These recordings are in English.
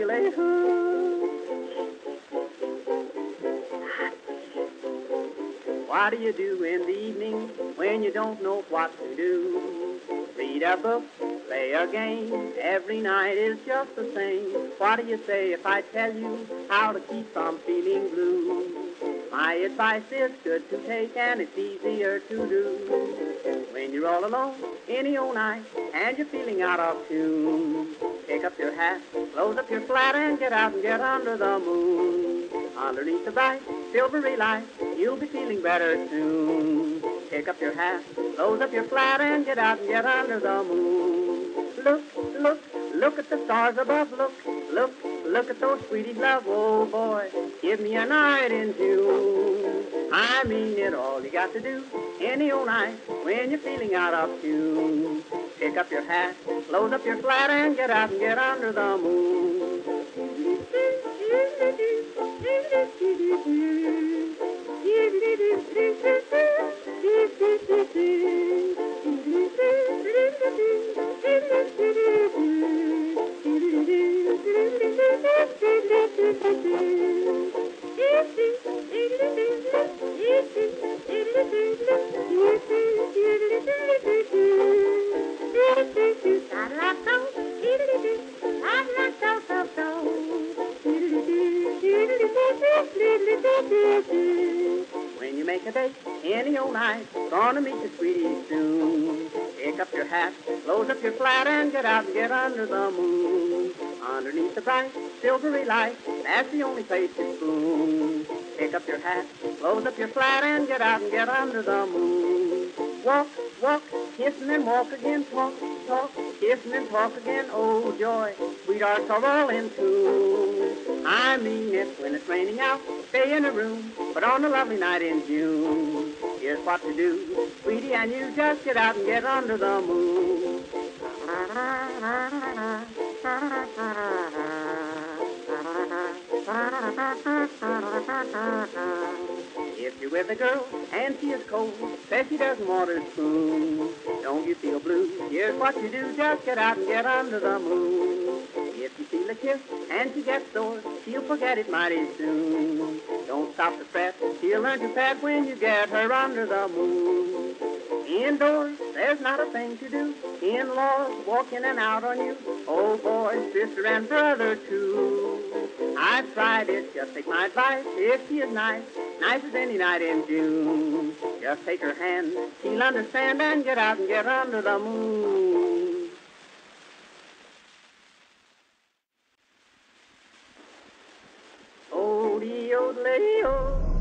lay. What do you do in the evening when you don't know what to do? Read a book, play a game, every night is just the same. What do you say if I tell you how to keep from feeling blue? My advice is good to take and it's easier to do. When you're all alone, any old night, and you're feeling out of tune, pick up your hat, close up your flat, and get out and get under the moon. Underneath the bright, silvery light, you'll be feeling better soon. Pick up your hat, close up your flat, and get out and get under the moon. Look, look, look at the stars above. Look, look, look at those sweeties love. Oh boy, give me a night in June. I mean it all you got to do any old night when you're feeling out of tune. Pick up your hat, close up your flat, and get out and get under the moon. Close up your flat, and get out and get under the moon. Walk, walk, kissing and walk again, talk, talk, kissing and talk again. Oh joy, sweethearts are all in tune. I mean it when it's raining out, stay in a room, but on a lovely night in June, here's what to do, sweetie, and you just get out and get under the moon. If you're with a girl and she is cold, says she doesn't want her spoon, don't you feel blue? Here's what you do, just get out and get under the moon. If you feel a kiss and she gets sore, she'll forget it mighty soon. Don't stop to fret, she'll learn to pet when you get her under the moon. Indoors, there's not a thing to do. In-laws walk in and out on you. Oh boy, sister and brother too. I've it, just take my advice. If she is nice, nice as any night in June. Just take her hand, she'll understand and get out and get under the moon. Oh, dee, oh, lay, oh.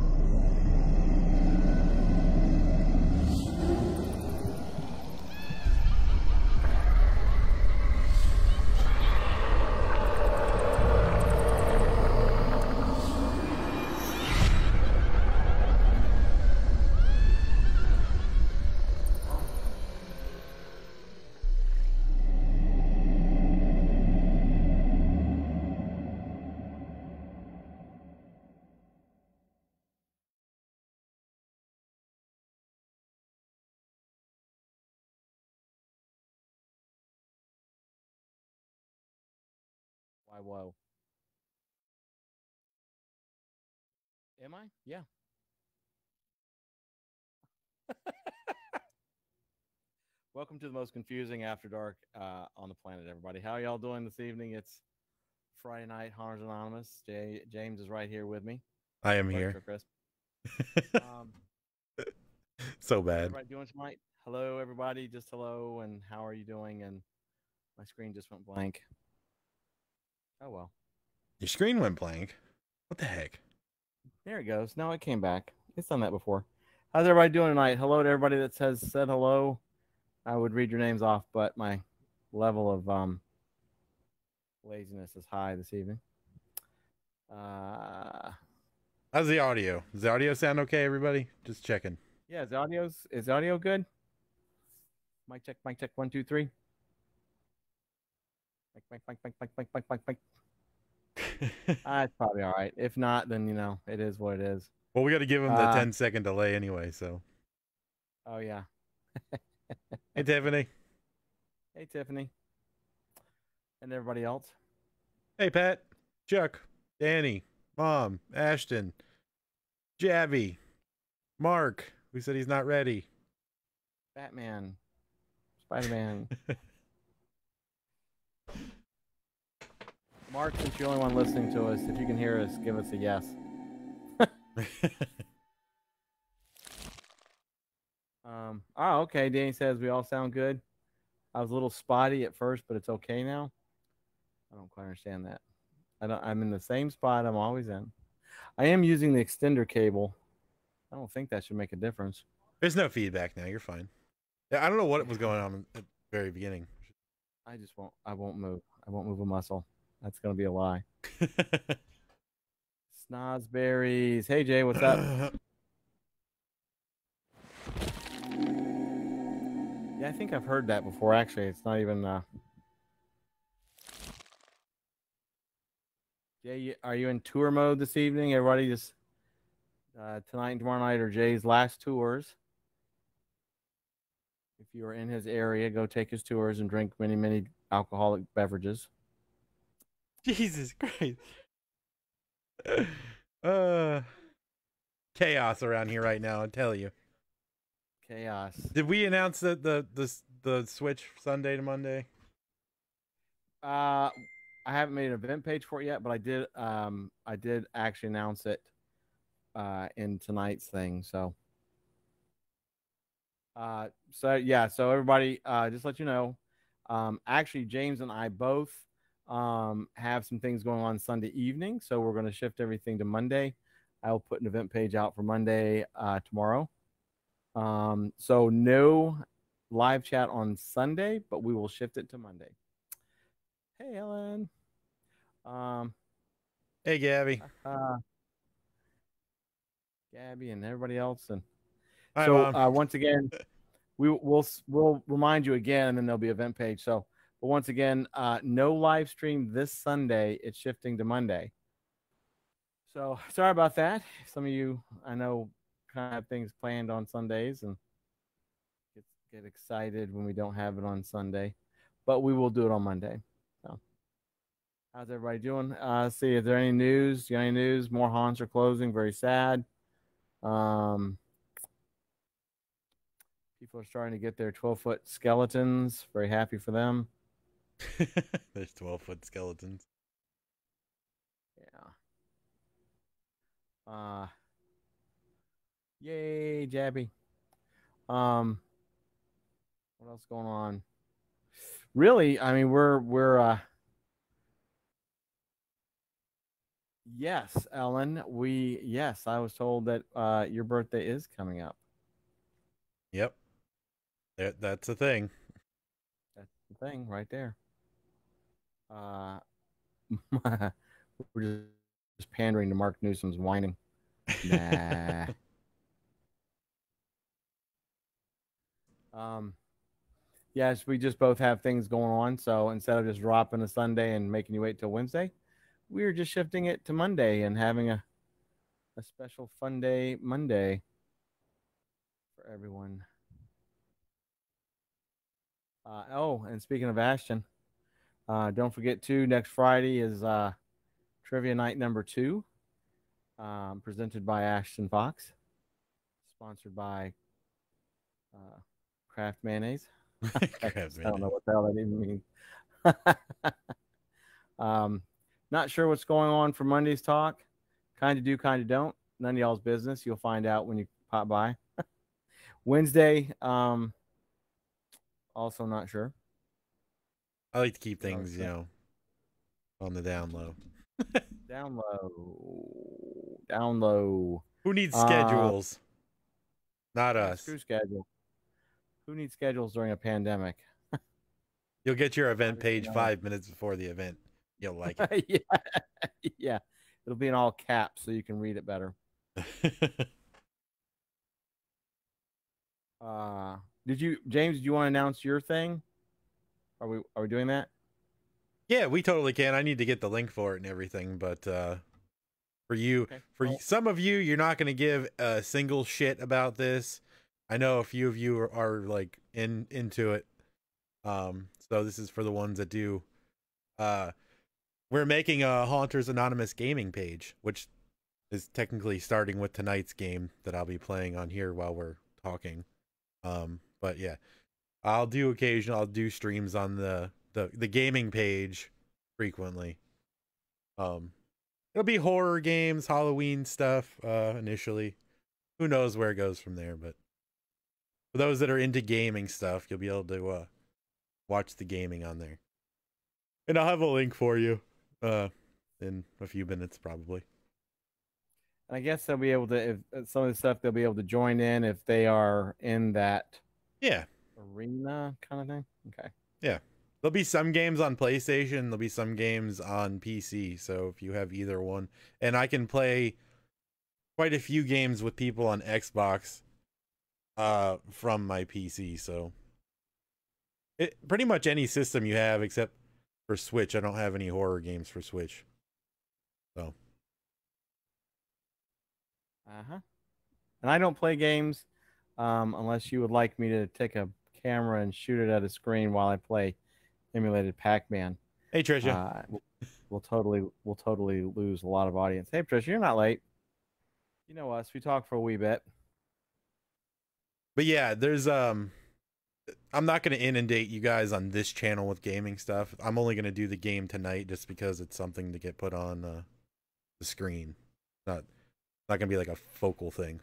Why, whoa. Am I? Yeah. Welcome to the most confusing After Dark uh, on the planet, everybody. How y'all doing this evening? It's Friday night, Haunters Anonymous. Jay, James is right here with me. I am here. Chris. Um, so bad. everybody doing tonight? Hello, everybody. Just hello, and how are you doing? And my screen just went blank. Oh well. Your screen went blank. What the heck? There it goes. Now it came back. It's done that before. How's everybody doing tonight? Hello to everybody that says said hello. I would read your names off, but my level of um laziness is high this evening. Uh How's the audio? Does the audio sound okay, everybody? Just checking. yeah, is the audio's is the audio good? Mic check, mic check, one, two, three. Ah, it's probably all right. If not, then you know it is what it is. well, we got to give him the Uh, 10 second delay anyway. So, Oh yeah. hey, Tiffany. Hey Tiffany. And everybody else. Hey, Pat, Chuck, Danny, Mom, Ashton, Javi, Mark, who said he's not ready. Batman, Spider Man. Mark, since you're the only one listening to us, if you can hear us, give us a yes. Um, oh, okay. Danny says we all sound good. I was a little spotty at first, but it's okay now. I don't quite understand that. I don't. I'm in the same spot I'm always in. I am using the extender cable. I don't think that should make a difference. There's no feedback now. You're fine. Yeah, I don't know what was going on at the very beginning. I just won't. I won't move. I won't move a muscle. That's gonna be a lie. Snozberries. Hey Jay, what's up? Yeah, I think I've heard that before. Actually, it's not even. Uh... Jay, are you in tour mode this evening? Everybody, just uh, tonight and tomorrow night are Jay's last tours. If you are in his area, go take his tours and drink many, many alcoholic beverages. Jesus Christ. uh, chaos around here right now. I tell you. Chaos. Did we announce that the the the switch Sunday to Monday? Uh, I haven't made an event page for it yet, but I did. Um, I did actually announce it uh, in tonight's thing. So, uh, so yeah. So everybody, uh, just let you know. Um, actually, James and I both um have some things going on Sunday evening, so we're going to shift everything to Monday. I will put an event page out for Monday uh, tomorrow. Um, so no live chat on Sunday, but we will shift it to Monday. Hey, Ellen. Um, Hey, Gabby. uh, Gabby and everybody else, and Hi, so uh, once again, we will we'll remind you again, and then there'll be event page. So, but once again, uh, no live stream this Sunday. It's shifting to Monday. So sorry about that. Some of you I know kind of have things planned on Sundays and get get excited when we don't have it on Sunday, but we will do it on Monday. So, how's everybody doing? Uh, see, is there any news? You got any news? More haunts are closing. Very sad. Um, people are starting to get their 12 foot skeletons. Very happy for them. There's 12 foot skeletons. Yeah. Uh Yay, Jabby. Um what else going on? Really, I mean we're we're uh Yes, Ellen, we yes, I was told that uh your birthday is coming up. Yep. That, that's a thing. That's the thing right there. Uh we're just, just pandering to Mark Newsom's whining. Nah. Um, yes, we just both have things going on. So instead of just dropping a Sunday and making you wait till Wednesday, we're just shifting it to Monday and having a a special fun day Monday for everyone. Uh, oh, and speaking of Ashton, uh, don't forget too. Next Friday is uh, trivia night number two, um, presented by Ashton Fox, sponsored by uh, Kraft Mayonnaise. Crap, I don't know what the hell that even means. um, not sure what's going on for Monday's talk. Kind of do, kind of don't. None of y'all's business. You'll find out when you pop by. Wednesday, um, also not sure. I like to keep things, you know, on the down low. Down low, down low. Who needs Uh, schedules? Not us. Screw schedule. Who needs schedules during a pandemic? You'll get your event page five minutes before the event. You'll like it. yeah, yeah. It'll be in all caps so you can read it better. Uh, did you, James? Do you want to announce your thing? Are we are we doing that? yeah, we totally can. I need to get the link for it and everything, but uh for you Okay. for Well- some of you, you're not going to give a single shit about this. I know a few of you are, are like in into it. Um, so this is for the ones that do. Uh, we're making a Haunters Anonymous gaming page, which is technically starting with tonight's game that I'll be playing on here while we're talking. Um, but yeah, I'll do occasional. I'll do streams on the the the gaming page frequently. Um, it'll be horror games, Halloween stuff. Uh, initially, who knows where it goes from there, but for those that are into gaming stuff, you'll be able to uh, watch the gaming on there. And I'll have a link for you uh, in a few minutes, probably. And I guess they'll be able to, if uh, some of the stuff they'll be able to join in if they are in that Yeah, arena kind of thing. Okay. Yeah. There'll be some games on PlayStation. There'll be some games on PC. So if you have either one, and I can play quite a few games with people on Xbox uh, from my PC. So it pretty much any system you have except for Switch. I don't have any horror games for Switch. So Uh huh. And I don't play games um, unless you would like me to take a camera and shoot it at a screen while I play emulated Pac-Man. hey Trisha. Uh, we'll- we'll totally we'll totally lose a lot of audience. Hey, Trisha, you're not late. You know us. We talk for a wee bit. But yeah, there's um I'm not going to inundate you guys on this channel with gaming stuff. I'm only going to do the game tonight just because it's something to get put on uh, the screen. Not not going to be like a focal thing.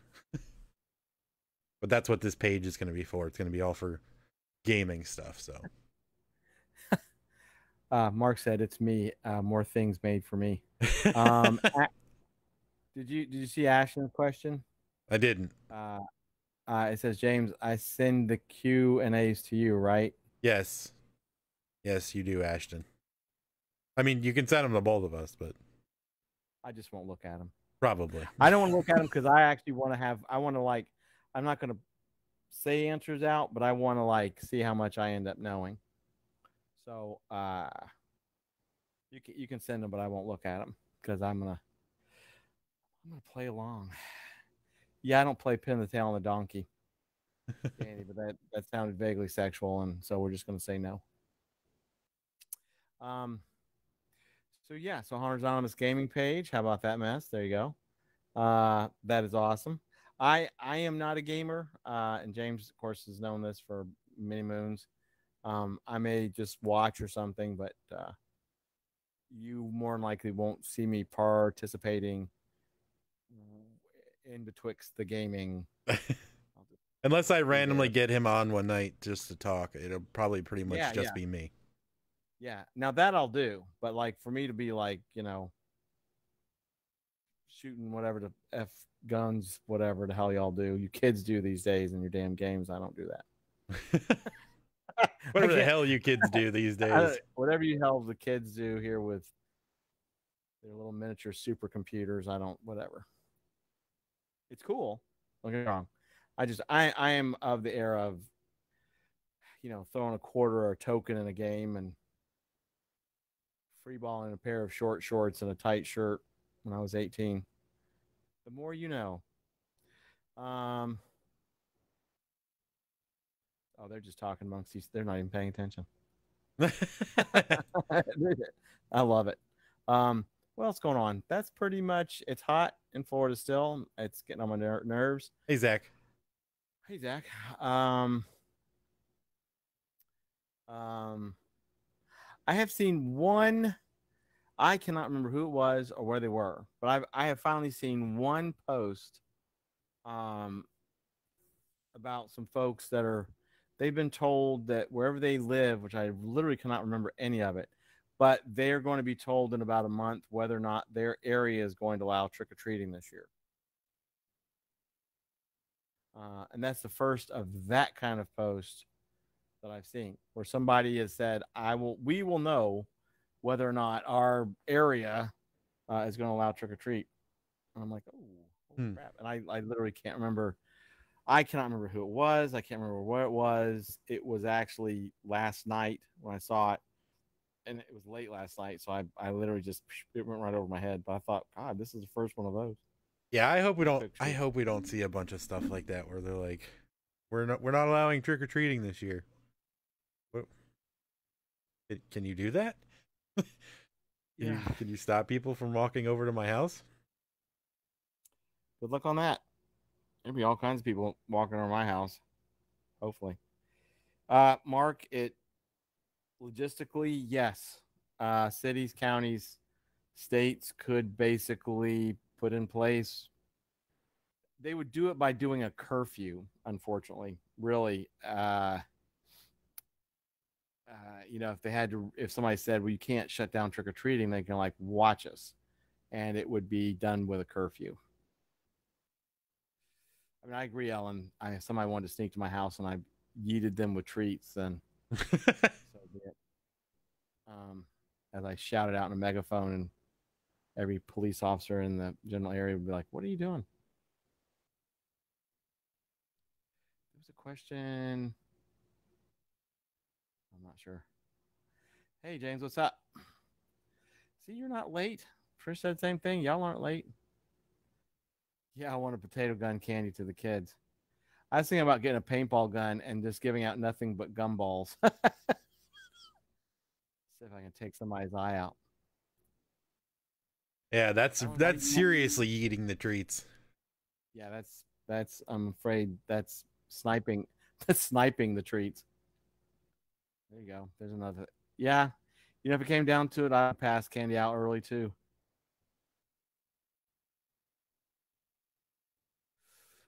But that's what this page is going to be for. It's going to be all for gaming stuff, so. Uh, Mark said it's me. Uh, more things made for me. Um, did you did you see Ashton's question? I didn't. Uh, uh, it says James, I send the Q and A's to you, right? Yes. Yes, you do, Ashton. I mean, you can send them to both of us, but I just won't look at them. probably. I don't want to look at them because I actually want to have. I want to like. I'm not going to say answers out, but I want to like see how much I end up knowing. So uh, you can you can send them, but I won't look at them because I'm gonna I'm gonna play along. Yeah, I don't play pin the tail on the donkey, Danny, but that that sounded vaguely sexual, and so we're just gonna say no. Um. So yeah, so Haunters Anonymous gaming page. How about that mess? There you go. Uh, that is awesome. I I am not a gamer, uh, and James, of course, has known this for many moons. Um, I may just watch or something, but uh, you more than likely won't see me participating in betwixt the gaming. Unless I randomly get him on one night just to talk, it'll probably pretty much Yeah, just yeah. be me. Yeah, now that I'll do, but like for me to be like, you know, shooting whatever the f guns, whatever the hell y'all do, you kids do these days in your damn games. I don't do that. Whatever the hell you kids do these I- days. whatever you hell the kids do here with their little miniature supercomputers, I don't. Whatever. It's cool. Don't get me wrong. I just I I am of the era of you know throwing a quarter or a token in a game and free balling a pair of short shorts and a tight shirt when I was 18. The more you know. Um. Oh, they're just talking amongst each. They're not even paying attention. I love it. Um, what else going on? That's pretty much. It's hot in Florida still. It's getting on my ner- nerves. hey Zach. Hey Zach. Um, um, I have seen one. I cannot remember who it was or where they were, but I've I have finally seen one post, um, about some folks that are they've been told that wherever they live, which I literally cannot remember any of it, but they're going to be told in about a month whether or not their area is going to allow trick or treating this year. Uh, and that's the first of that kind of post that I've seen where somebody has said, I will, we will know whether or not our area uh, is going to allow trick or treat. And I'm like, oh, Hmm. crap. And I, I literally can't remember. I cannot remember who it was. I can't remember where it was. It was actually last night when I saw it. And it was late last night. So I, I literally just, it went right over my head. But I thought, God, this is the first one of those. Yeah, I hope we don't. I hope we don't see a bunch of stuff like that where they're like, "We're not, we're not allowing trick or treating this year." What? It- Can you do that? Can, you, can you stop people from walking over to my house? Good luck on that. There'll be all kinds of people walking over my house. Hopefully. Uh, Mark, it logistically, yes. Uh, cities, counties, states could basically put in place. They would do it by doing a curfew, unfortunately. Really. Uh, uh, you know, if they had to, if somebody said, well, you can't shut down trick or treating, they can like watch us. And it would be done with a curfew. I mean, I agree, Ellen. I somebody wanted to sneak to my house and I yeeted them with treats, then so be it. Um, as I shouted out in a megaphone, and every police officer in the general area would be like, "What are you doing?" There was a question. Not sure. Hey, James, what's up? See, you're not late. Trish said the same thing. Y'all aren't late. Yeah, I want a potato gun candy to the kids. I was thinking about getting a paintball gun and just giving out nothing but gumballs. See if I can take somebody's eye out. yeah, that's I don't know, that's seriously eating the treats. Yeah, that's that's. I'm afraid that's sniping. That's sniping the treats. There you go. There's another. Yeah, you know, if it came down to it, I'd pass candy out early too.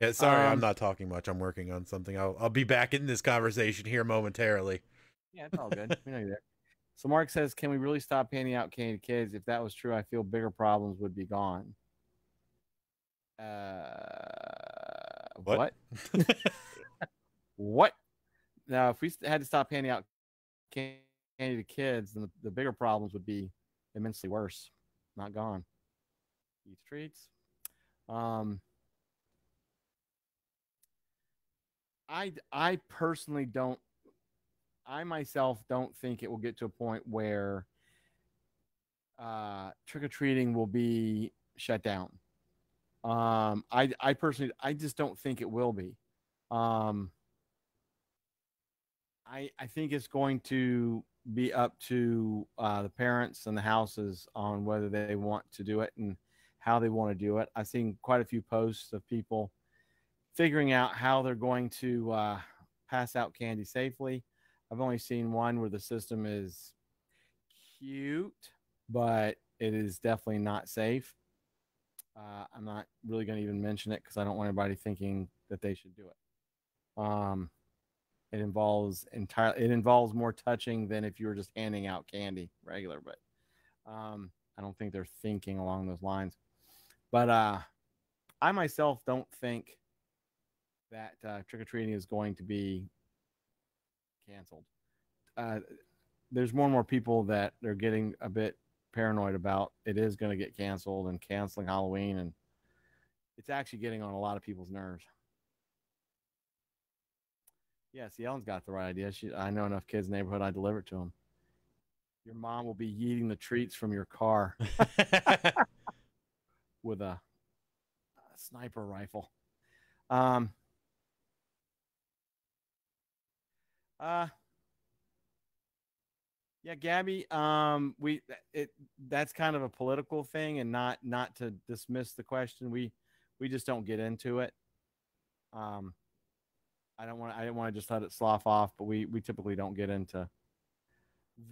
Yeah, sorry, I'm Um, not talking much. I'm working on something. I'll I'll be back in this conversation here momentarily. Yeah, it's all good. we know you're there. So Mark says, "Can we really stop handing out candy to kids? If that was true, I feel bigger problems would be gone." Uh, What? what? What? Now, if we had to stop handing out candy to kids, then the, the bigger problems would be immensely worse, not gone. Eat treats. Um, I I personally don't. I myself don't think it will get to a point where uh, trick or treating will be shut down. Um, I I personally I just don't think it will be. Um, I I think it's going to be up to uh, the parents and the houses on whether they want to do it and how they want to do it. I've seen quite a few posts of people figuring out how they're going to uh, pass out candy safely. I've only seen one where the system is cute, but it is definitely not safe. Uh, I'm not really going to even mention it because I don't want anybody thinking that they should do it. Um, it involves entire. It involves more touching than if you were just handing out candy regular. But um, I don't think they're thinking along those lines. But uh, I myself don't think that uh, trick or treating is going to be canceled. Uh, there's more and more people that they're getting a bit paranoid about it is going to get canceled and canceling Halloween, and it's actually getting on a lot of people's nerves. Yeah, see, Ellen's got the right idea. She, I know enough kids in the neighborhood. I deliver it to them. Your mom will be eating the treats from your car with a, a sniper rifle. Um. Uh. Yeah, Gabby. Um, we it that's kind of a political thing, and not not to dismiss the question. We we just don't get into it. Um, I don't want I didn't want to just let it slough off, but we we typically don't get into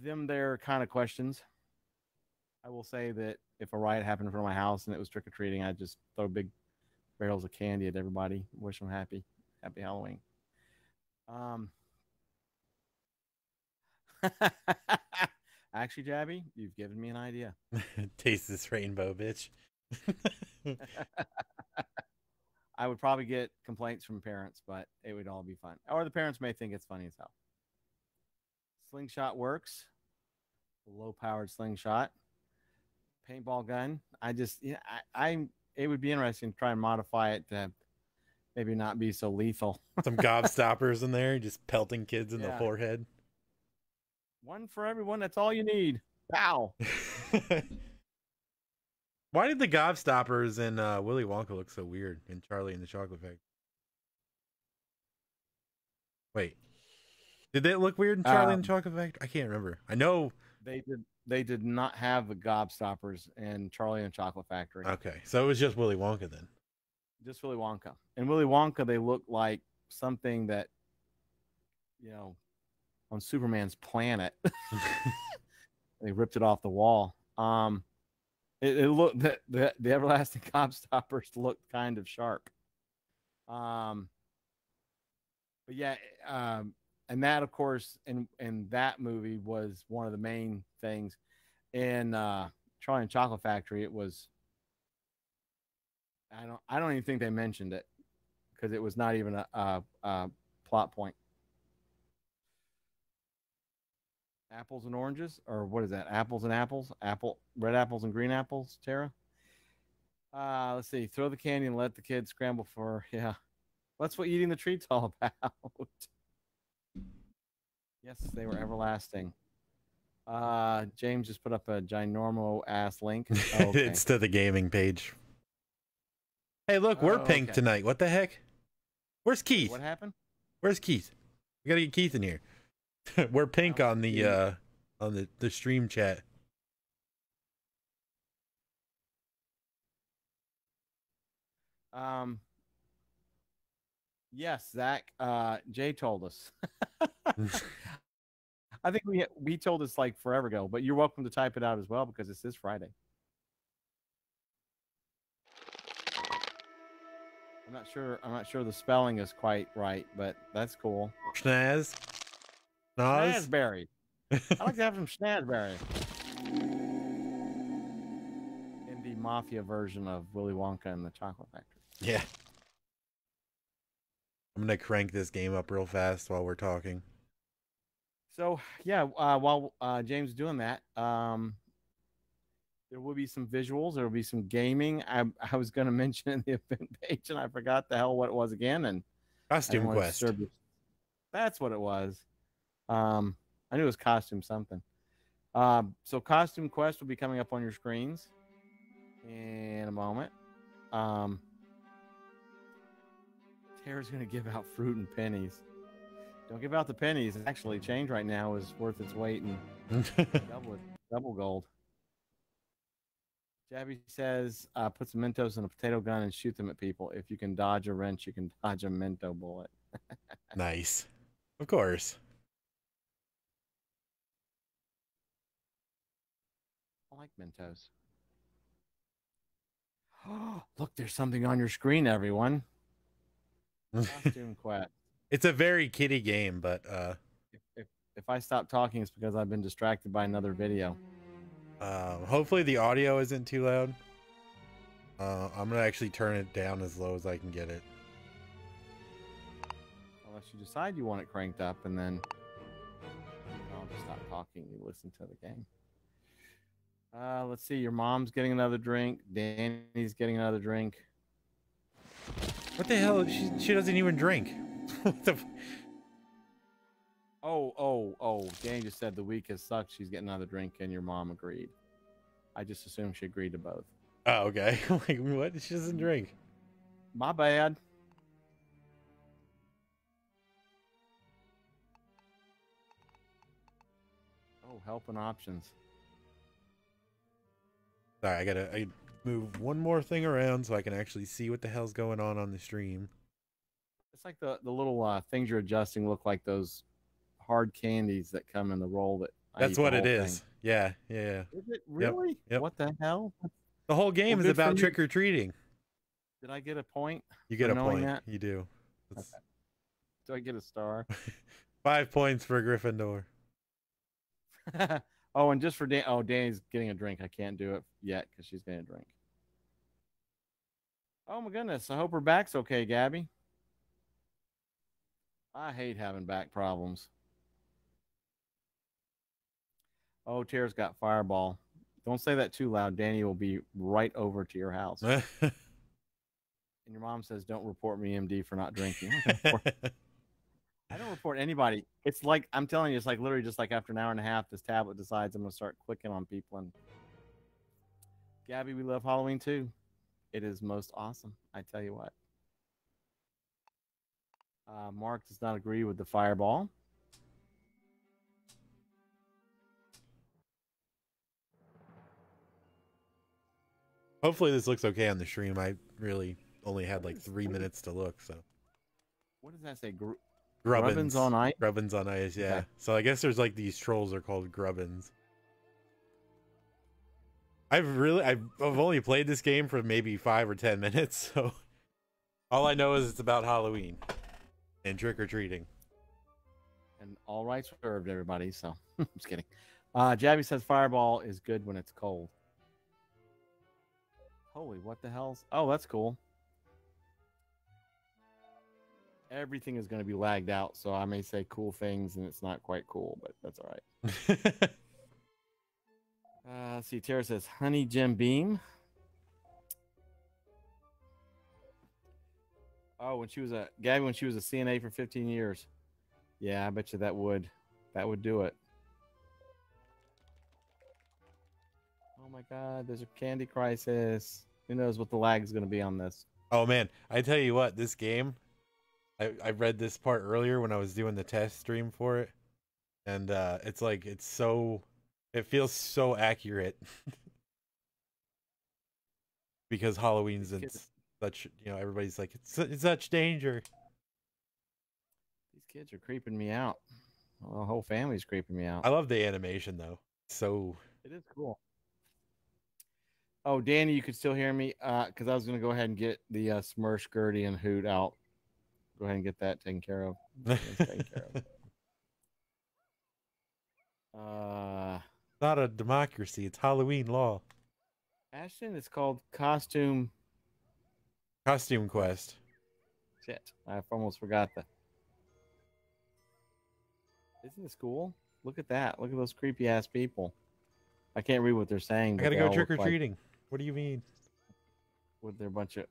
them there kind of questions. I will say that if a riot happened in front of my house and it was trick or treating, I'd just throw big barrels of candy at everybody, wish them happy happy Halloween. Um. Actually, Jabby, you've given me an idea. Taste this rainbow, bitch. I would probably get complaints from parents, but it would all be fun. Or the parents may think it's funny as hell. Slingshot works. Low powered slingshot. Paintball gun. I just, yeah, I, I, it would be interesting to try and modify it to maybe not be so lethal. Some gobstoppers in there, just pelting kids in the forehead. One for everyone. That's all you need. Pow. Why did the gobstoppers in uh, Willy Wonka look so weird in Charlie and the Chocolate Factory? Wait, did they look weird in Charlie and the Um, Chocolate Factory? I can't remember. I know They did. They did not have the gobstoppers in Charlie and the Chocolate Factory. Okay, so it was just Willy Wonka then. Just Willy Wonka. And Willy Wonka, they look like something that, you know, on Superman's planet. they ripped it off the wall. Um, it, it looked the, the the everlasting gobstoppers looked kind of sharp. Um, but yeah, um, and that of course in in that movie was one of the main things. In uh, Charlie and Chocolate Factory, it was. I don't. I don't even think they mentioned it because it was not even a, a, a plot point. Apples and oranges, or what is that? Apples and apples, apple, red apples and green apples. Tara. Uh, let's see. Throw the candy and let the kids scramble for. Yeah, that's what eating the treats all about. yes, they were everlasting. Uh, James just put up a ginormo ass link. Oh, okay. it's to the gaming page. Hey, look, we're Oh, pink okay. tonight. What the heck? Where's Keith? what happened? Where's Keith? We gotta get Keith in here. we're pink on the uh on the the stream chat. Um. Yes, Zach. Uh, Jay told us. I think we we told this like forever ago, but you're welcome to type it out as well because it's this is Friday. I'm not sure. I'm not sure the spelling is quite right, but that's cool. Schnaz. Naz. Schnazberry. I like to have some schnazberry. In the mafia version of Willy Wonka and the Chocolate Factory. yeah. I'm gonna crank this game up real fast while we're talking. So yeah, uh, while uh, James is doing that, um, there will be some visuals. There will be some gaming. I, I was going to mention in the event page, and I forgot the hell what it was again. And Costume Quest. That's what it was. Um, I knew it was costume something. Um, so costume quest will be coming up on your screens in a moment. Um, Tara's going to give out fruit and pennies. Don't give out the pennies. Actually, change right now is worth its weight in double double gold. Jabby says, uh, put some Mentos in a potato gun and shoot them at people. If you can dodge a wrench, you can dodge a Mento bullet. nice. Of course. Like Mentos. Look, there's something on your screen, everyone. Costume quest. it's a very kitty game, but uh If, if, if I stop talking, it's because I've been distracted by another video. Um, hopefully the audio isn't too loud. Uh, I'm gonna actually turn it down as low as I can get it. Unless you decide you want it cranked up, and then I'll just stop talking. You listen to the game. Uh, let's see. Your mom's getting another drink. Danny's getting another drink. What the hell? She she doesn't even drink. what the? f- Oh, oh, oh. Danny just said the week has sucked. She's getting another drink, and your mom agreed. I just assumed she agreed to both. Oh, okay. like what? She doesn't drink. My bad. Oh, help and options. Sorry, I gotta I move one more thing around so I can actually see what the hell's going on on the stream. It's like the the little uh, things you're adjusting look like those hard candies that come in the roll. That That's what it is. thing. Yeah, yeah. Is it really? yep. What the hell? The whole game Well, is about trick or treating. Did I get a point? You get a point. that? You do. It's Do I get a star? five points for Gryffindor. oh, and just for Dan. Oh, Danny's getting a drink. I can't do it yet because she's getting a drink. Oh my goodness! I hope her back's okay, Gabby. I hate having back problems. Oh, Tara's got fireball. Don't say that too loud. Danny will be right over to your house. And your mom says, "Don't report me, MD, for not drinking." I don't report anybody. It's like I'm telling you, it's like literally just like after an hour and a half, this tablet decides I'm gonna start clicking on people. And Gabby, we love Halloween too. It is most awesome. I tell you what. Uh, Mark does not agree with the fireball. Hopefully this looks okay on the stream. I really only had like three minutes to look, so. What does that say? Grubbins, Grubbins on ice. grubbins on ice. Yeah. Okay. So I guess there's like these trolls are called grubbins. I've really I've, I've only played this game for maybe five or ten minutes, so all I know is it's about Halloween and trick or treating. And all rights reserved, everybody. So I'm just kidding. Uh, Jabby says Fireball is good when it's cold. Holy, what the hell's? Oh, that's cool. Everything is going to be lagged out, so I may say cool things, and it's not quite cool, but that's all right. Uh, let's see. Tara says Honey Jim Beam. Oh, when she was a Gabby, when she was a CNA for 15 years. Yeah, I bet you that would that would do it. Oh my God, there's a candy crisis. Who knows what the lag is going to be on this? oh man, I tell you what, this game. I I read this part earlier when I was doing the test stream for it, and uh it's like it's so it feels so accurate because Halloween's in such you know everybody's like it's it's such danger. These kids are creeping me out. Well, the whole family's creeping me out. I love the animation though. So It is cool. Oh, Danny, you could still hear me because I was going to go ahead and get the uh, Smirsh, Gertie, and Hoot out. Go ahead and get that taken care of. Taken care of. Uh, not a democracy. It's Halloween law. Ashton, it's called Costume. Costume quest. Shit, I almost forgot that. Isn't this cool? Look at that. Look at those creepy ass people. I can't read what they're saying. I gotta go trick or look like- treating. What do you mean? with their bunch of.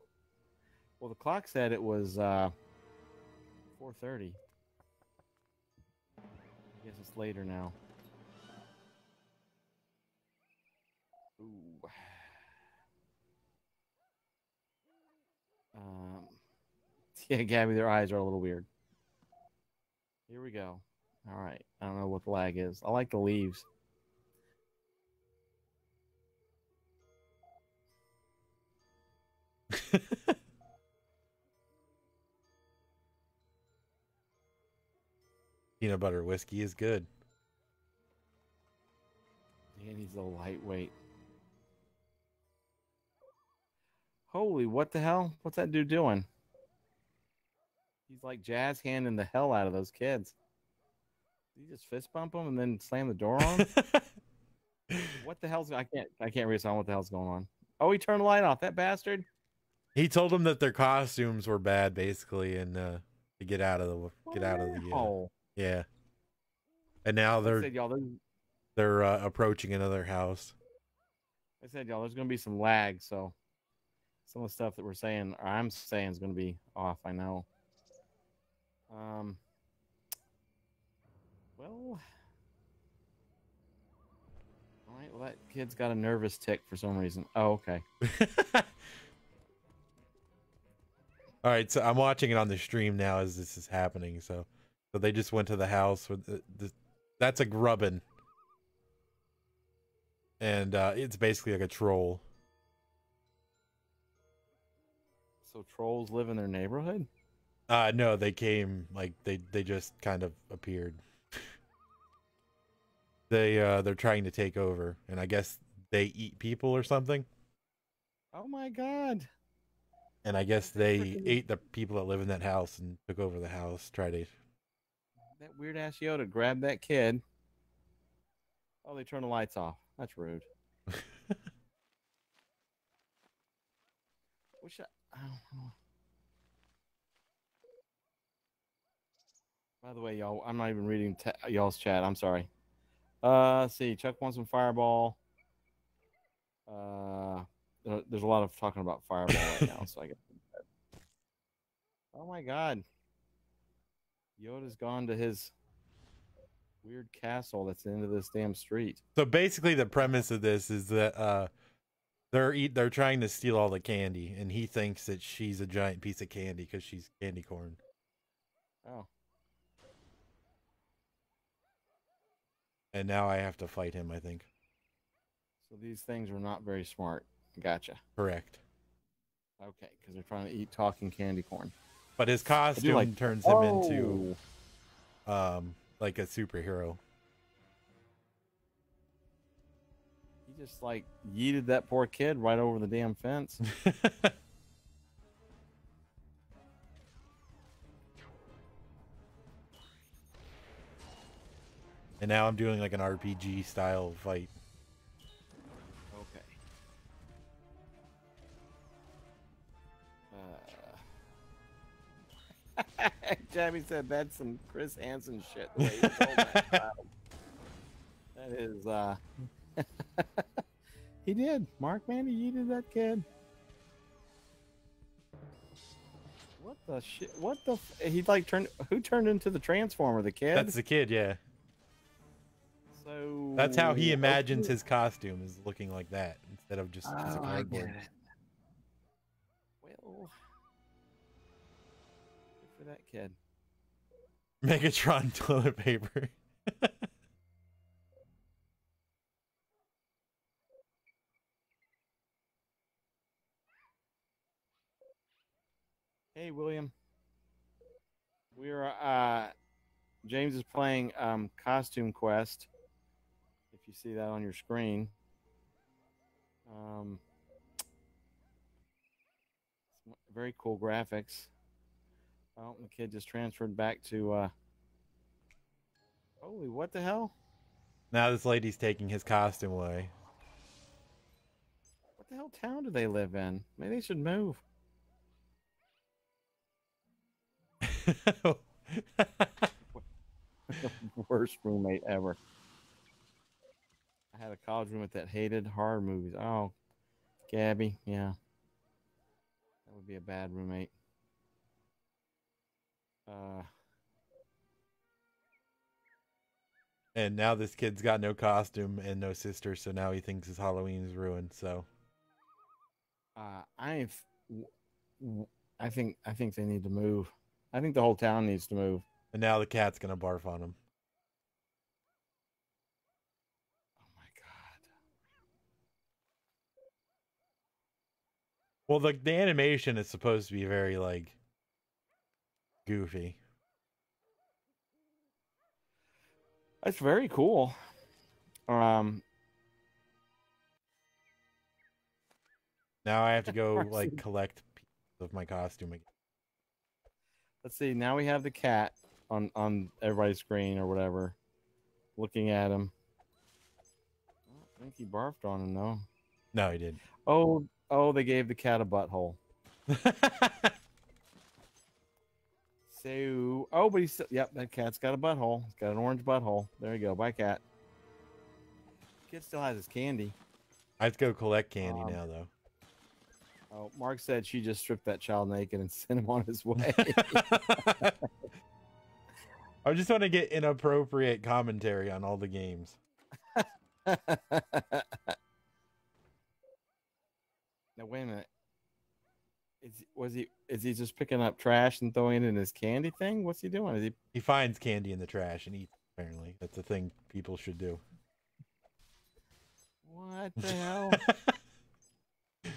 Well, the clock said it was uh, four thirty. I guess it's later now. Ooh. Um, yeah, Gabby, their eyes are a little weird. Here we go. All right. I don't know what the lag is. I like the leaves. Peanut butter whiskey is good. And he's a lightweight. Holy, what the hell? What's that dude doing? He's like jazz handing the hell out of those kids. Did he just fist bump them and then slam the door on? what the hell's I can't I can't read on what the hell's going on. Oh, he turned the light off. That bastard. he told them that their costumes were bad, basically, and uh, to get out of the get out of the Oh, yeah. And now they're said y'all. They're uh, approaching another house. I said y'all. There's gonna be some lag, so some of the stuff that we're saying or I'm saying is gonna be off. I know. Um. Well. All right. Well, that kid's got a nervous tick for some reason. Oh, okay. All right, so I'm watching it on the stream now as this is happening. So, so they just went to the house with the, the that's a grubbin, and uh, it's basically like a troll. So trolls live in their neighborhood. Uh no, they came like they they just kind of appeared. they uh they're trying to take over, and I guess they eat people or something. Oh my god. And I guess they ate the people that live in that house and took over the house. Try to That weird ass Yoda grabbed that kid. Oh, they turn the lights off. That's rude. Wish I, I don't know. By the way, y'all, I'm not even reading y'all's chat. I'm sorry. Uh, let's see. Chuck wants some fireball. Uh, there's a lot of talking about fireball right now, so I get. Oh my god. Yoda's gone to his weird castle that's into this damn street. So basically, the premise of this is that uh, they're eat they're trying to steal all the candy, and he thinks that she's a giant piece of candy because she's candy corn. Oh. And now I have to fight him. I think. So these things are not very smart. Gotcha. Correct. Okay, because they're trying to eat talking candy corn. But his costume like- turns him into Oh. um like a superhero. He just like yeeted that poor kid right over the damn fence. and now I'm doing like an RPG style fight. Uh... Said that's some Chris Hansen shit. The way he told that child. That is, uh. he did. Mark Mandy yeeted that kid. What the shit? What the? F- he like turned. Who turned into the Transformer? The kid. That's the kid, yeah. so. That's how he imagines his costume is looking like that instead of just a Oh, I get cardboard. Well, good for that kid. Megatron toilet paper. Hey, William. We're uh, James is playing um, Costume Quest. If you see that on your screen, um, very cool graphics. Oh, the kid just transferred back to. Uh, holy, what the hell? now this lady's taking his costume away. What the hell town do they live in? Maybe they should move. Worst roommate ever. I had a college roommate that hated horror movies. Oh, Gabby, yeah. That would be a bad roommate. Uh, and now this kid's got no costume and no sister, so now he thinks his Halloween is ruined. So uh, I, I think, I think they need to move. I think the whole town needs to move. and now the cat's gonna barf on him. Oh my god. Well, the the animation is supposed to be very like goofy. That's very cool. Um, Now I have to go like collect pieces of my costume again. let's see. Now we have the cat on on everybody's screen or whatever, looking at him. I think he barfed on him though. No, he didn't. Oh, oh, they gave the cat a butthole. So, oh, but he's still, yep, that cat's got a butthole. It's got an orange butthole. There you go. Bye, cat. Kid still has his candy. I have to go collect candy Um, now, though. Oh, Mark said she just stripped that child naked and sent him on his way. I just want to get inappropriate commentary on all the games. now wait a minute. Is was he is he just picking up trash and throwing it in his candy thing? What's he doing? Is he He finds candy in the trash and eats. Apparently, that's a thing people should do. what the hell?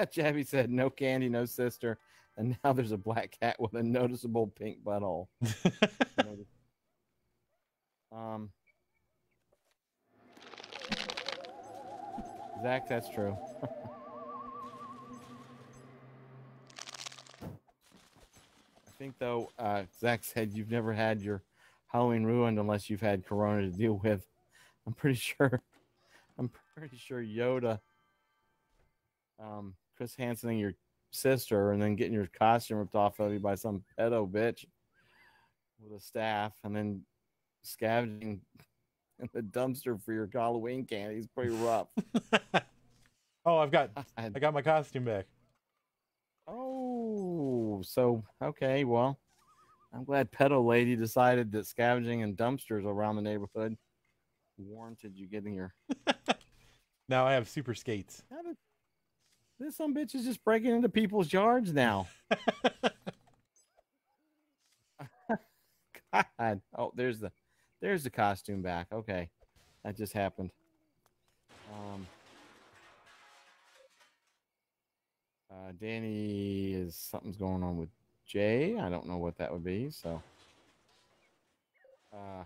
Jabby said no candy, no sister, and now there's a black cat with a noticeable pink butthole. um, Zach, that's true. Think though, uh, Zach said you've never had your Halloween ruined unless you've had Corona to deal with. I'm pretty sure. I'm pretty sure Yoda, um, Chris Hansening your sister, and then getting your costume ripped off of you by some pedo bitch with a staff, and then scavenging in the dumpster for your Halloween candy is pretty rough. oh, I've got I- I got my costume back. Oh, so okay, well, I'm glad pedo lady decided that scavenging in dumpsters around the neighborhood warranted you getting your. Now I have super skates. Did this some bitch is just breaking into people's yards now? God, oh, there's the, there's the costume back. Okay, that just happened. Danny is something's going on with Jay. I don't know what that would be. So, uh,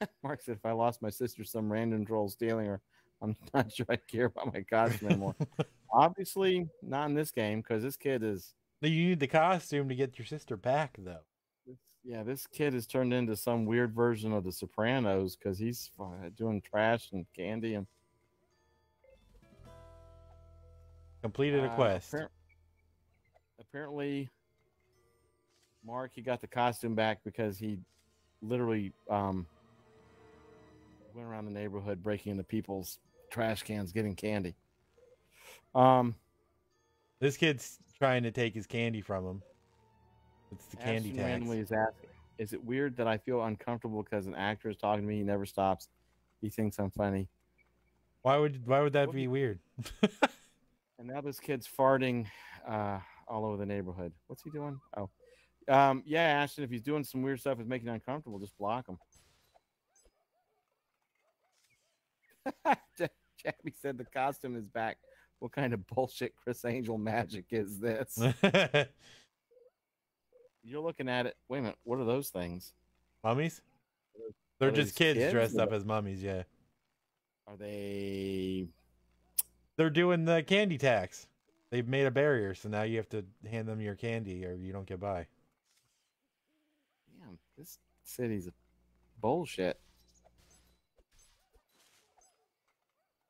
Mark said, if I lost my sister, some random troll stealing her, I'm not sure I care about my costume anymore. Obviously, not in this game because this kid is. You need the costume to get your sister back, though. Yeah, this kid has turned into some weird version of the Sopranos because he's uh, doing trash and candy and Completed a Uh, quest. appar- apparently, Mark he got the costume back because he literally um, went around the neighborhood breaking into people's trash cans, getting candy. Um, This kid's trying to take his candy from him. It's the candy tax. randomly is asking, "Is it weird that I feel uncomfortable because an actor is talking to me? He never stops. He thinks I'm funny." Why would why would that be weird? And now this kid's farting uh, all over the neighborhood. What's he doing? Oh, um, yeah, Ashton. If he's doing some weird stuff, is making you uncomfortable, just block him. Jabby said the costume is back. What kind of bullshit Criss Angel magic is this? You're looking at it. Wait a minute. What are those things? mummies? They're Are just kids, kids dressed or- up as mummies, yeah. Are they? They're doing the candy tax. They've made a barrier, so now you have to hand them your candy or you don't get by. Damn, this city's a bullshit.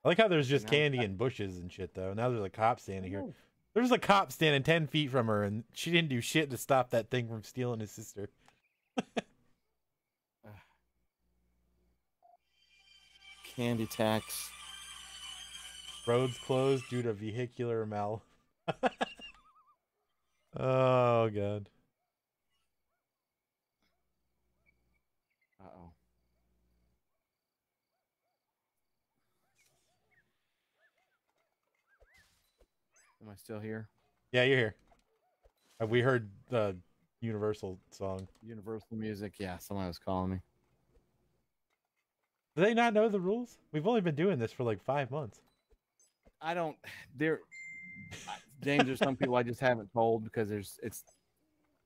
I like how there's just candy and bushes and shit though. Now there's a cop standing here. There's a cop standing ten feet from her, and she didn't do shit to stop that thing from stealing his sister. Candy tax. Roads closed due to vehicular mal. oh god. Uh oh. Am I still here? Yeah, you're here. Have we heard the Universal song? Universal Music. Yeah, someone was calling me. Do they not know the rules? We've only been doing this for like five months. I don't. There, James. There's some people I just haven't told because there's. It's.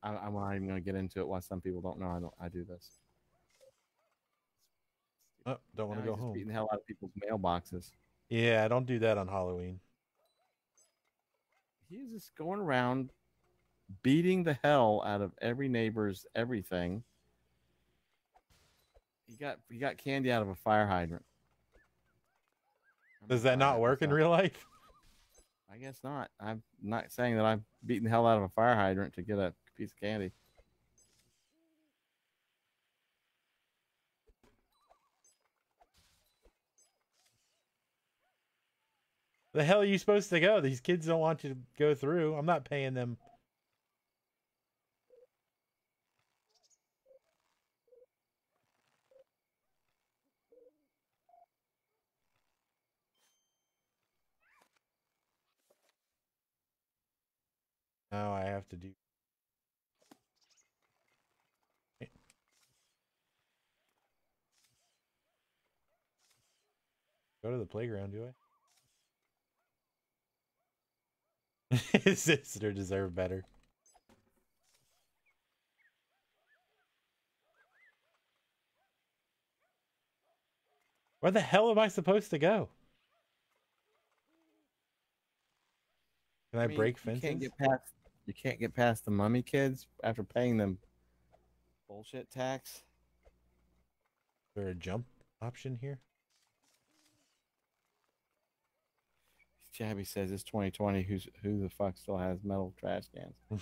I, I'm not even going to get into it. Why some people don't know I don't. I do this. Oh, don't want to go just home. Beating the hell out of people's mailboxes. Yeah, I don't do that on Halloween. He's just going around beating the hell out of every neighbor's everything. He got he got candy out of a fire hydrant. Does that not work in real life? I guess not. I'm not saying that I've beaten the hell out of a fire hydrant to get a piece of candy. The hell are you supposed to go? These kids don't want you to go through. I'm not paying them. Now I have to do. Eh. Go to the playground, do I? His sister deserved better. Where the hell am I supposed to go? Can I, mean, break You fences? can't get past. You can't get past the mummy kids after paying them bullshit tax. Is there a jump option here? Jabby says it's 2020. Who's who the fuck still has metal trash cans?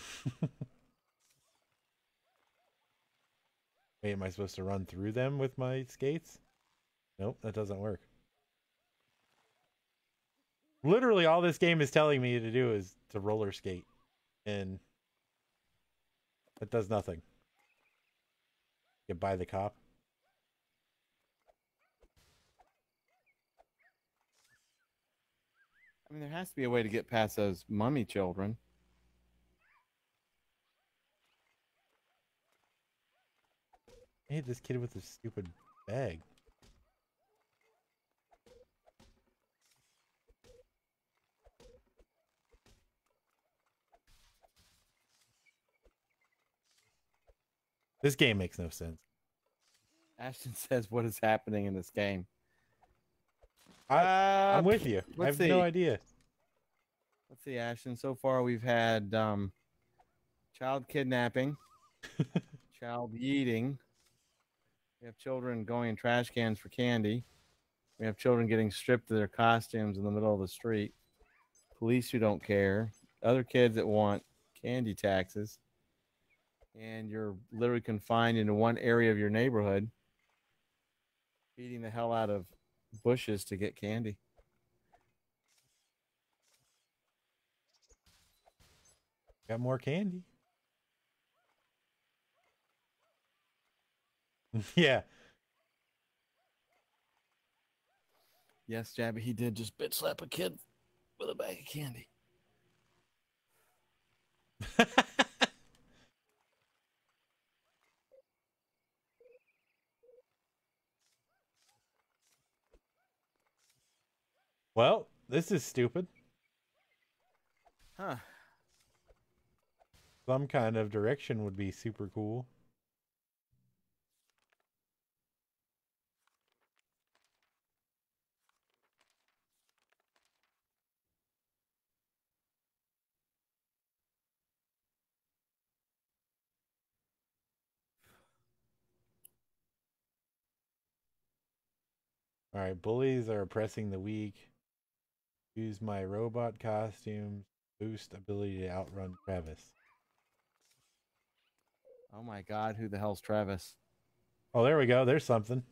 Wait, am I supposed to run through them with my skates? Nope, that doesn't work. Literally, all this game is telling me to do is to roller skate, and it does nothing. Get by the cop. I mean, there has to be a way to get past those mummy children. I hate this kid with this stupid bag. This game makes no sense. Ashton says, "What is happening in this game?" I, Uh, I'm with you. I have no idea. Let's see, Ashton. So far, we've had um, child kidnapping, child eating. We have children going in trash cans for candy. We have children getting stripped of their costumes in the middle of the street. Police who don't care. Other kids that want candy taxes. And you're literally confined into one area of your neighborhood, beating the hell out of bushes to get candy. Got more candy. yeah. Yes, Jabby, he did just bitch slap a kid with a bag of candy. well, this is stupid. Huh. Some kind of direction would be super cool. All right, bullies are oppressing the weak. Use my robot costumes. Boost ability to outrun Travis. Oh my God, who the hell's Travis? Oh, there we go. There's something.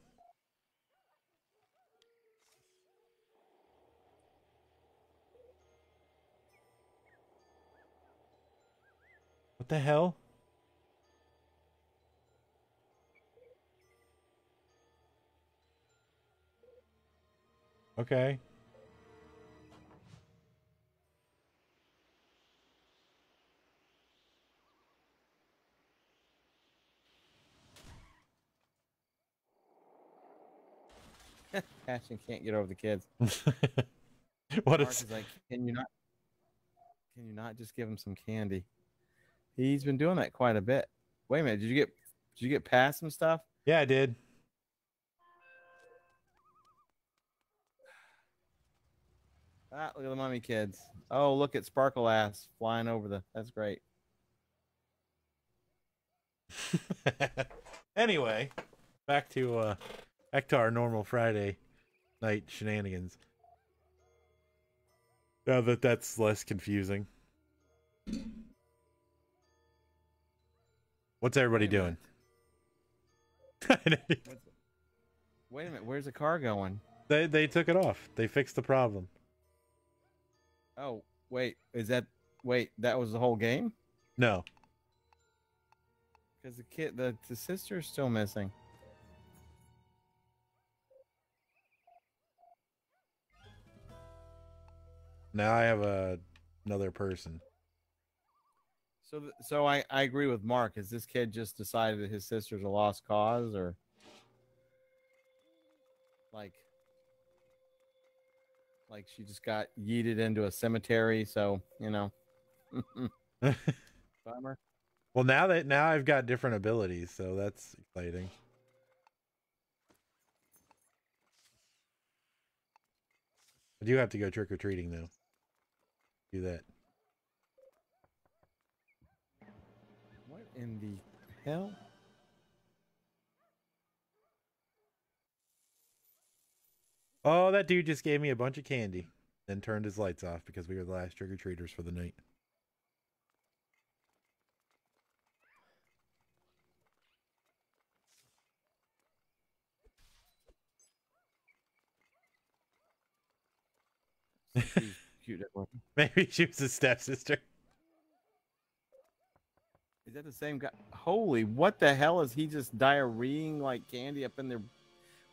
What the hell? Okay. Ashton can't get over the kids. what is is like, can you not? Can you not just give him some candy? He's been doing that quite a bit. Wait a minute, did you get did you get past some stuff? Yeah, I did. Ah, look at the mummy kids. Oh, look at Sparkle Ass flying over the. That's great. anyway, back to uh back to our normal Friday night shenanigans. Now that that's less confusing. What's everybody Wait doing? Wait a minute, where's the car going? they they took it off. They fixed the problem. Oh, wait, is that wait? That was the whole game? No. Because the kid, the the sister's still missing. Now I have a another person. So, so I, I agree with Mark. Has this kid just decided that his sister's a lost cause, or like, like she just got yeeted into a cemetery? So you know, bummer. well, now that now I've got different abilities, so that's exciting. I do have to go trick or treating though. Do that. What in the hell? Oh, that dude just gave me a bunch of candy, then turned his lights off because we were the last trick or treaters for the night. She's cute. one. Maybe she was his stepsister. Is that the same guy? Holy, what the hell is he just diarrheaing like candy up in there?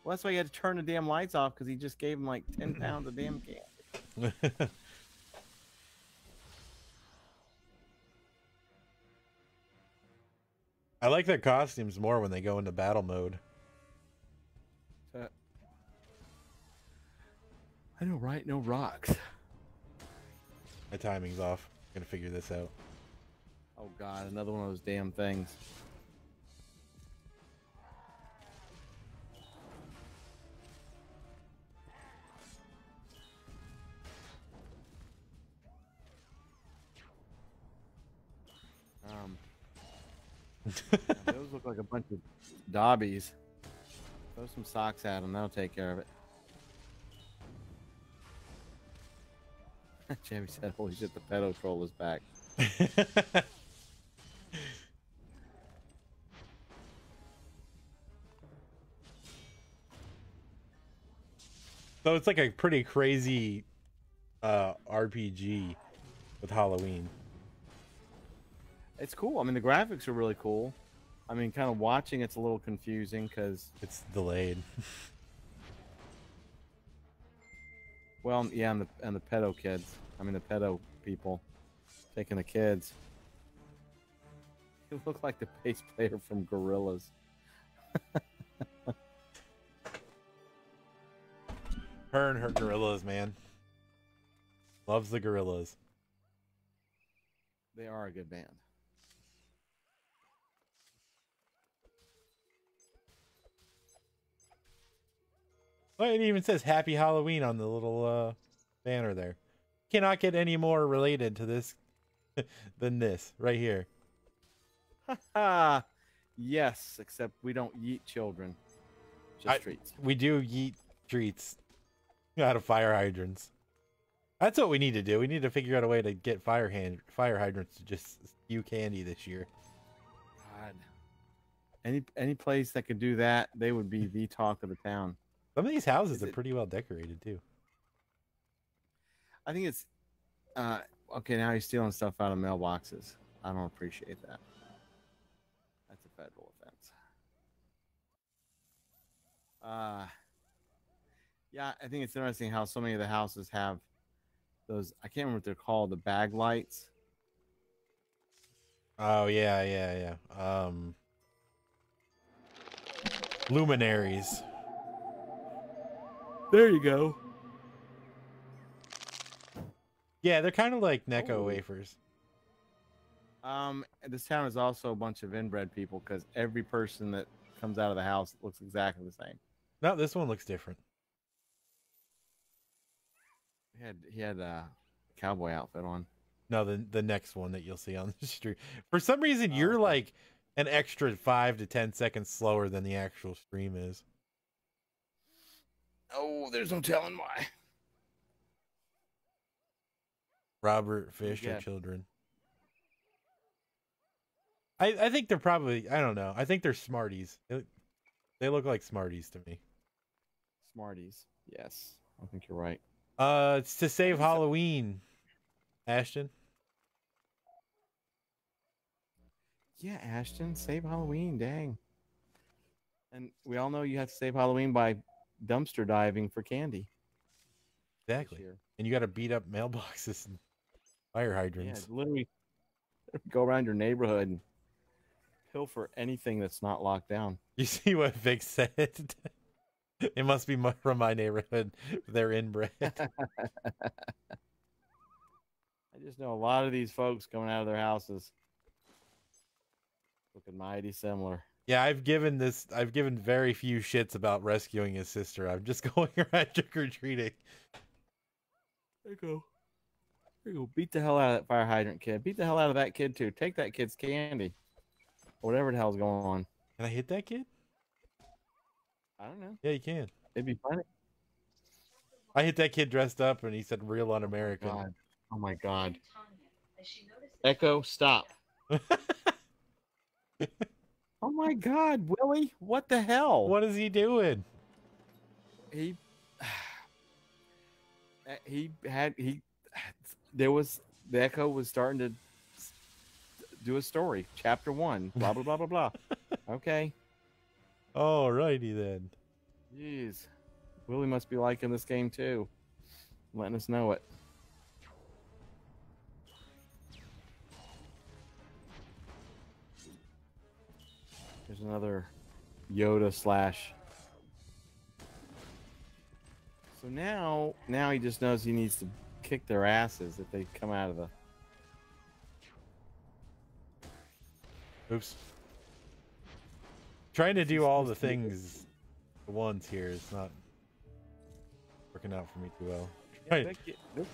Well, that's why he had to turn the damn lights off because he just gave him like ten pounds of damn candy. I like their costumes more when they go into battle mode. Uh, I know, right? No rocks. My timing's off. I'm gonna figure this out. Oh god, another one of those damn things. Um, those look like a bunch of dobbies. Throw some socks at them, that'll take care of it. Jamie said, "Holy shit, the pedo troll is back." so it's like a pretty crazy uh, RPG with Halloween. It's cool. I mean, the graphics are really cool. I mean, kind of watching it's a little confusing because, It's delayed. well, yeah, and the and the pedo kids. I mean, the pedo people taking the kids. You look like the bass player from Gorillaz. Her and her Gorillaz, man. Loves the Gorillaz. They are a good band. Well, it even says Happy Halloween on the little uh, banner there. Cannot get any more related to this than this right here. Ha! yes, except we don't eat children. Just I- treats. We do yeet treats out of fire hydrants. That's what we need to do. We need to figure out a way to get fire hand fire hydrants to just spew candy this year. God. Any any place that could do that, they would be the talk of the town. Some of these houses Is are it- pretty well decorated too. I think it's uh okay, now he's stealing stuff out of mailboxes. I don't appreciate that. That's a federal offense. Uh yeah, I think it's interesting how so many of the houses have those I can't remember what they're called, the bag lights. Oh yeah, yeah, yeah. Um luminaries. There you go. Yeah, they're kind of like Necco Oh. wafers. Um, this town is also a bunch of inbred people because every person that comes out of the house looks exactly the same. No, this one looks different. He had he had a cowboy outfit on. No, the the next one that you'll see on the street. For some reason, Oh, you're okay. like an extra five to ten seconds slower than the actual stream is. Oh, there's no telling why. Robert Fish or children. I I think they're probably I don't know. I think they're Smarties. They, they look like Smarties to me. Smarties. Yes, I think you're right. Uh, it's to save Halloween. Ashton. Yeah, Ashton, save Halloween. Dang. And we all know you have to save Halloween by dumpster diving for candy. Exactly. And you got to beat up mailboxes and fire hydrants. Yeah, literally go around your neighborhood and pilfer anything that's not locked down. You see what Vic said? it must be from my neighborhood. They're inbred. I just know a lot of these folks coming out of their houses looking mighty similar. Yeah, I've given this. I've given very few shits about rescuing his sister. I'm just going around trick or treating. There you go. There you go. Beat the hell out of that fire hydrant kid. Beat the hell out of that kid too. Take that kid's candy. Whatever the hell's going on. Can I hit that kid? I don't know. Yeah, you can. It'd be funny. I hit that kid dressed up, and he said "real un-American." God. Oh my god. Echo, stop. Oh my god, Willie. What the hell? what is he doing? he he had he there was the echo was starting to do a story chapter one blah blah blah blah blah okay Alrighty then. jeez willie must be liking this game too letting us know it there's another yoda slash So now, now he just knows he needs to kick their asses if they come out of the. Oops. Trying to do all the things at once here is not working out for me too well. Yeah, Right. that kid- this,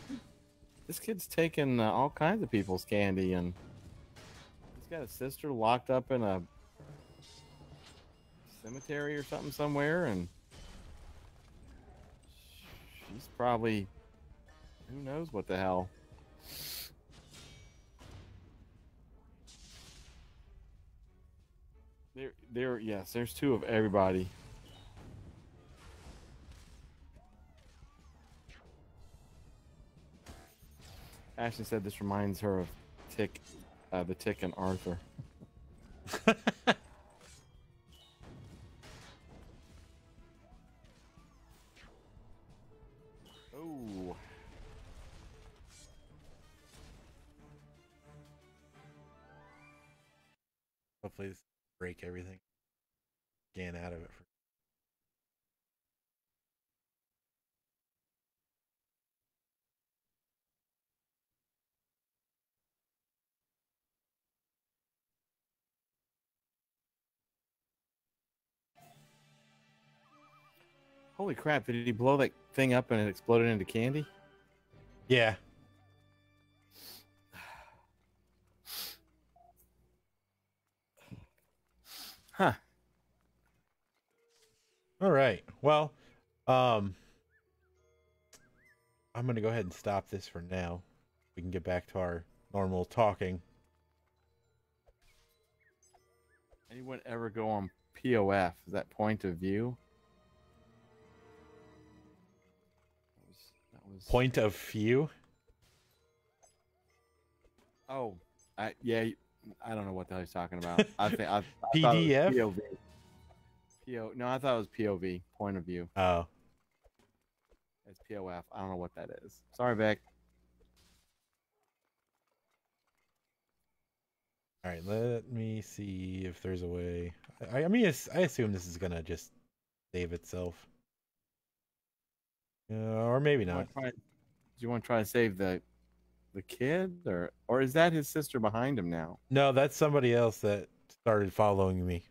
this kid's taking uh, all kinds of people's candy, and he's got a sister locked up in a cemetery or something somewhere, and she's probably who knows what the hell. There, there, yes, there's two of everybody. Ashley said this reminds her of Tick, uh, the Tick and Arthur. Holy crap, did he blow that thing up and it exploded into candy? Yeah. Huh. All right. Well, um, I'm gonna go ahead and stop this for now. We can get back to our normal talking. Anyone ever go on POF? Is that point of view? Was, Point of view. Oh, I yeah, I don't know what the hell he's talking about. I think I, I thought it was PDF? POV. PO. No, I thought it was POV. Point of view. Oh, It's POF. I don't know what that is. Sorry, Vic. all right. Let me see if there's a way. I, I mean, I assume this is gonna just save itself, uh, or maybe not. Do you want to try to save the the kid, or or is that his sister behind him now? No, that's somebody else that started following me.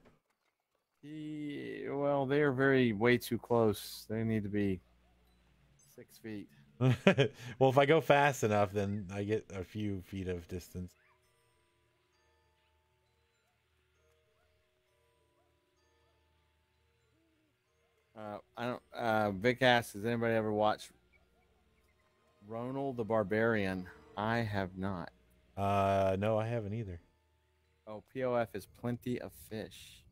He, well, they are very way too close. They need to be six feet. well, if I go fast enough, then I get a few feet of distance. Uh, I don't. Uh, Vic asks, "Has anybody ever watched Ronal the Barbarian?" I have not. Uh, no, I haven't either. Oh, POF is plenty of fish.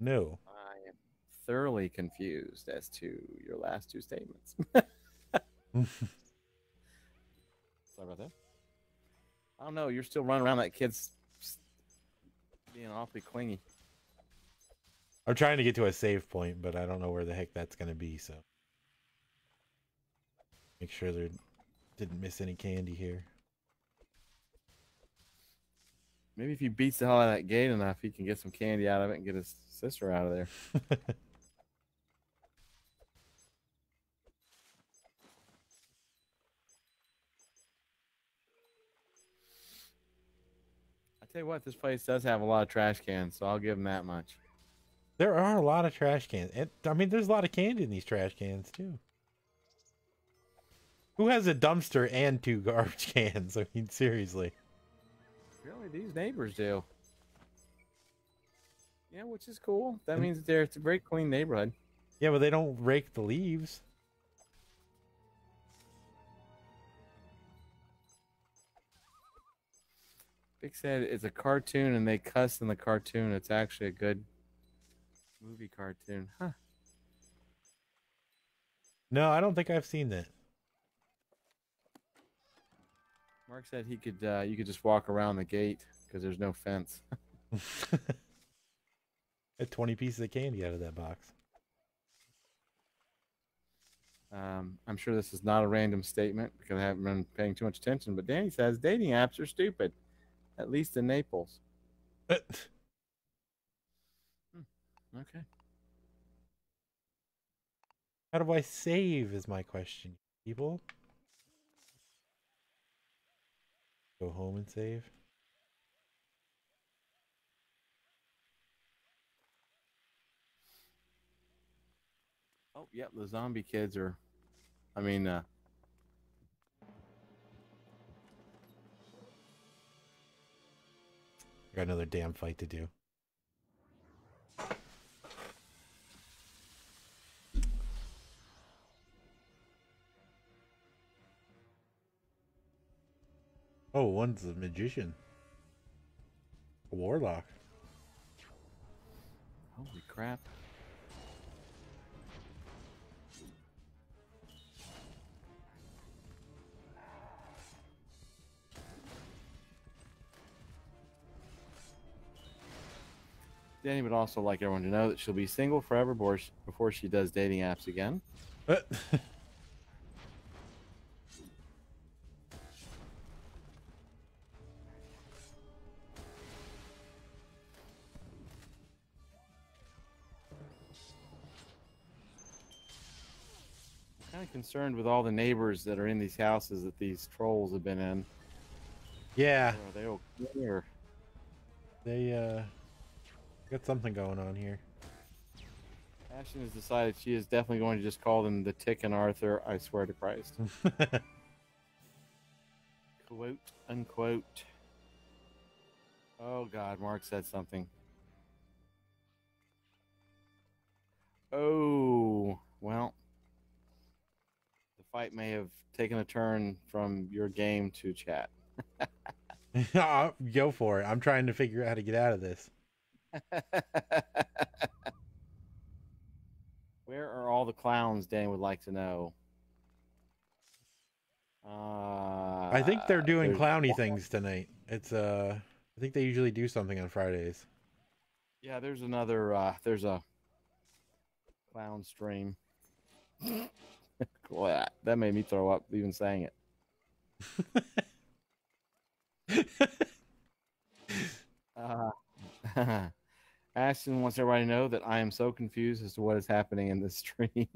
No. I am thoroughly confused as to your last two statements. Sorry about that. I don't know. You're still running around. That kid's being awfully clingy. I'm trying to get to a save point, but I don't know where the heck that's gonna be. So make sure there didn't miss any candy here. Maybe if he beats the hell out of that gate enough, he can get some candy out of it and get his sister out of there. I tell you what, this place does have a lot of trash cans, so I'll give him that much. There are a lot of trash cans, and I mean, there's a lot of candy in these trash cans too. Who has a dumpster and two garbage cans? I mean, seriously. Really, these neighbors do. Yeah, which is cool. That means they're it's a very clean neighborhood. Yeah, but they don't rake the leaves. Vic said it's a cartoon and they cuss in the cartoon. It's actually a good movie cartoon. Huh. No, I don't think I've seen that. Mark said he could uh, you could just walk around the gate because there's no fence. Got 20 pieces of candy out of that box. Um, I'm sure this is not a random statement because I haven't been paying too much attention. But Danny says dating apps are stupid, at least in Naples. Okay. How do I save is my question, people. Go home and save. Oh, yep. The zombie kids are. I mean, uh, got another damn fight to do. Oh, one's a magician. A warlock. Holy crap. Danny would also like everyone to know that she'll be single forever before she, does dating apps again. concerned with all the neighbors that are in these houses that these trolls have been in. yeah, Are they okay or they uh got something going on here. Ashton has decided she is definitely going to just call them the Tick and Arthur. I swear to Christ. Quote unquote. Oh God, Mark said something. Oh well, fight may have taken a turn from your game to chat. Go for it. I'm trying to figure out how to get out of this. Where are all the clowns? Dan would like to know. Uh, I think they're doing there's- clowny things tonight. It's uh I think they usually do something on Fridays. Yeah, there's another. Uh, there's a clown stream. Boy, that- made me throw up even saying it. Uh, Ashton wants everybody to know that I am so confused as to what is happening in this stream.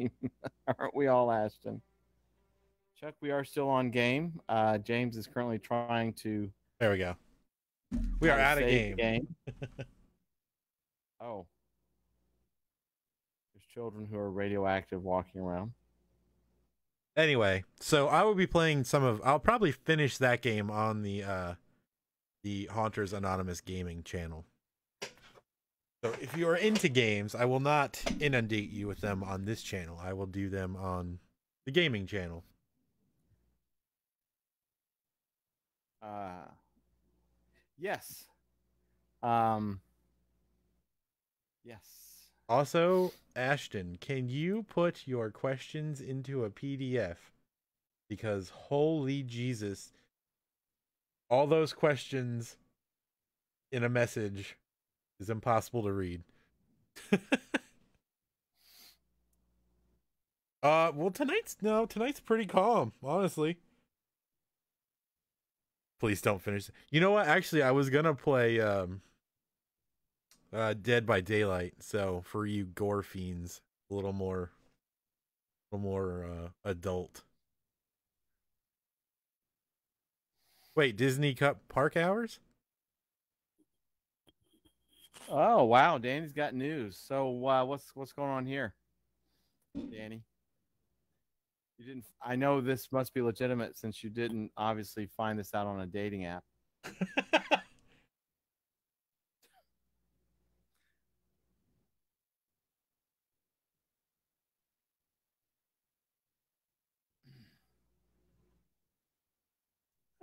Aren't we all, Ashton? Chuck, we are still on game. Uh, James is currently trying to. there we go. We are out of save game. oh. There's children who are radioactive walking around. Anyway, so I will be playing some of I'll probably finish that game on the uh the Haunters Anonymous gaming channel. So if you are into games, I will not inundate you with them on this channel. I will do them on the gaming channel. Uh, yes. Um. Yes. Also, Ashton, can you put your questions into a PDF? Because holy Jesus, all those questions in a message is impossible to read. uh, well, tonight's no, tonight's pretty calm, honestly. Please don't finish. You know what? Actually, I was gonna play um uh, Dead by Daylight. So for you gore fiends, a little more, a little more uh, adult. Wait, Disney Cup Park Hours? Oh wow, Danny's got news. So uh, what's what's going on here, Danny? You didn't. I know this must be legitimate since you didn't obviously find this out on a dating app.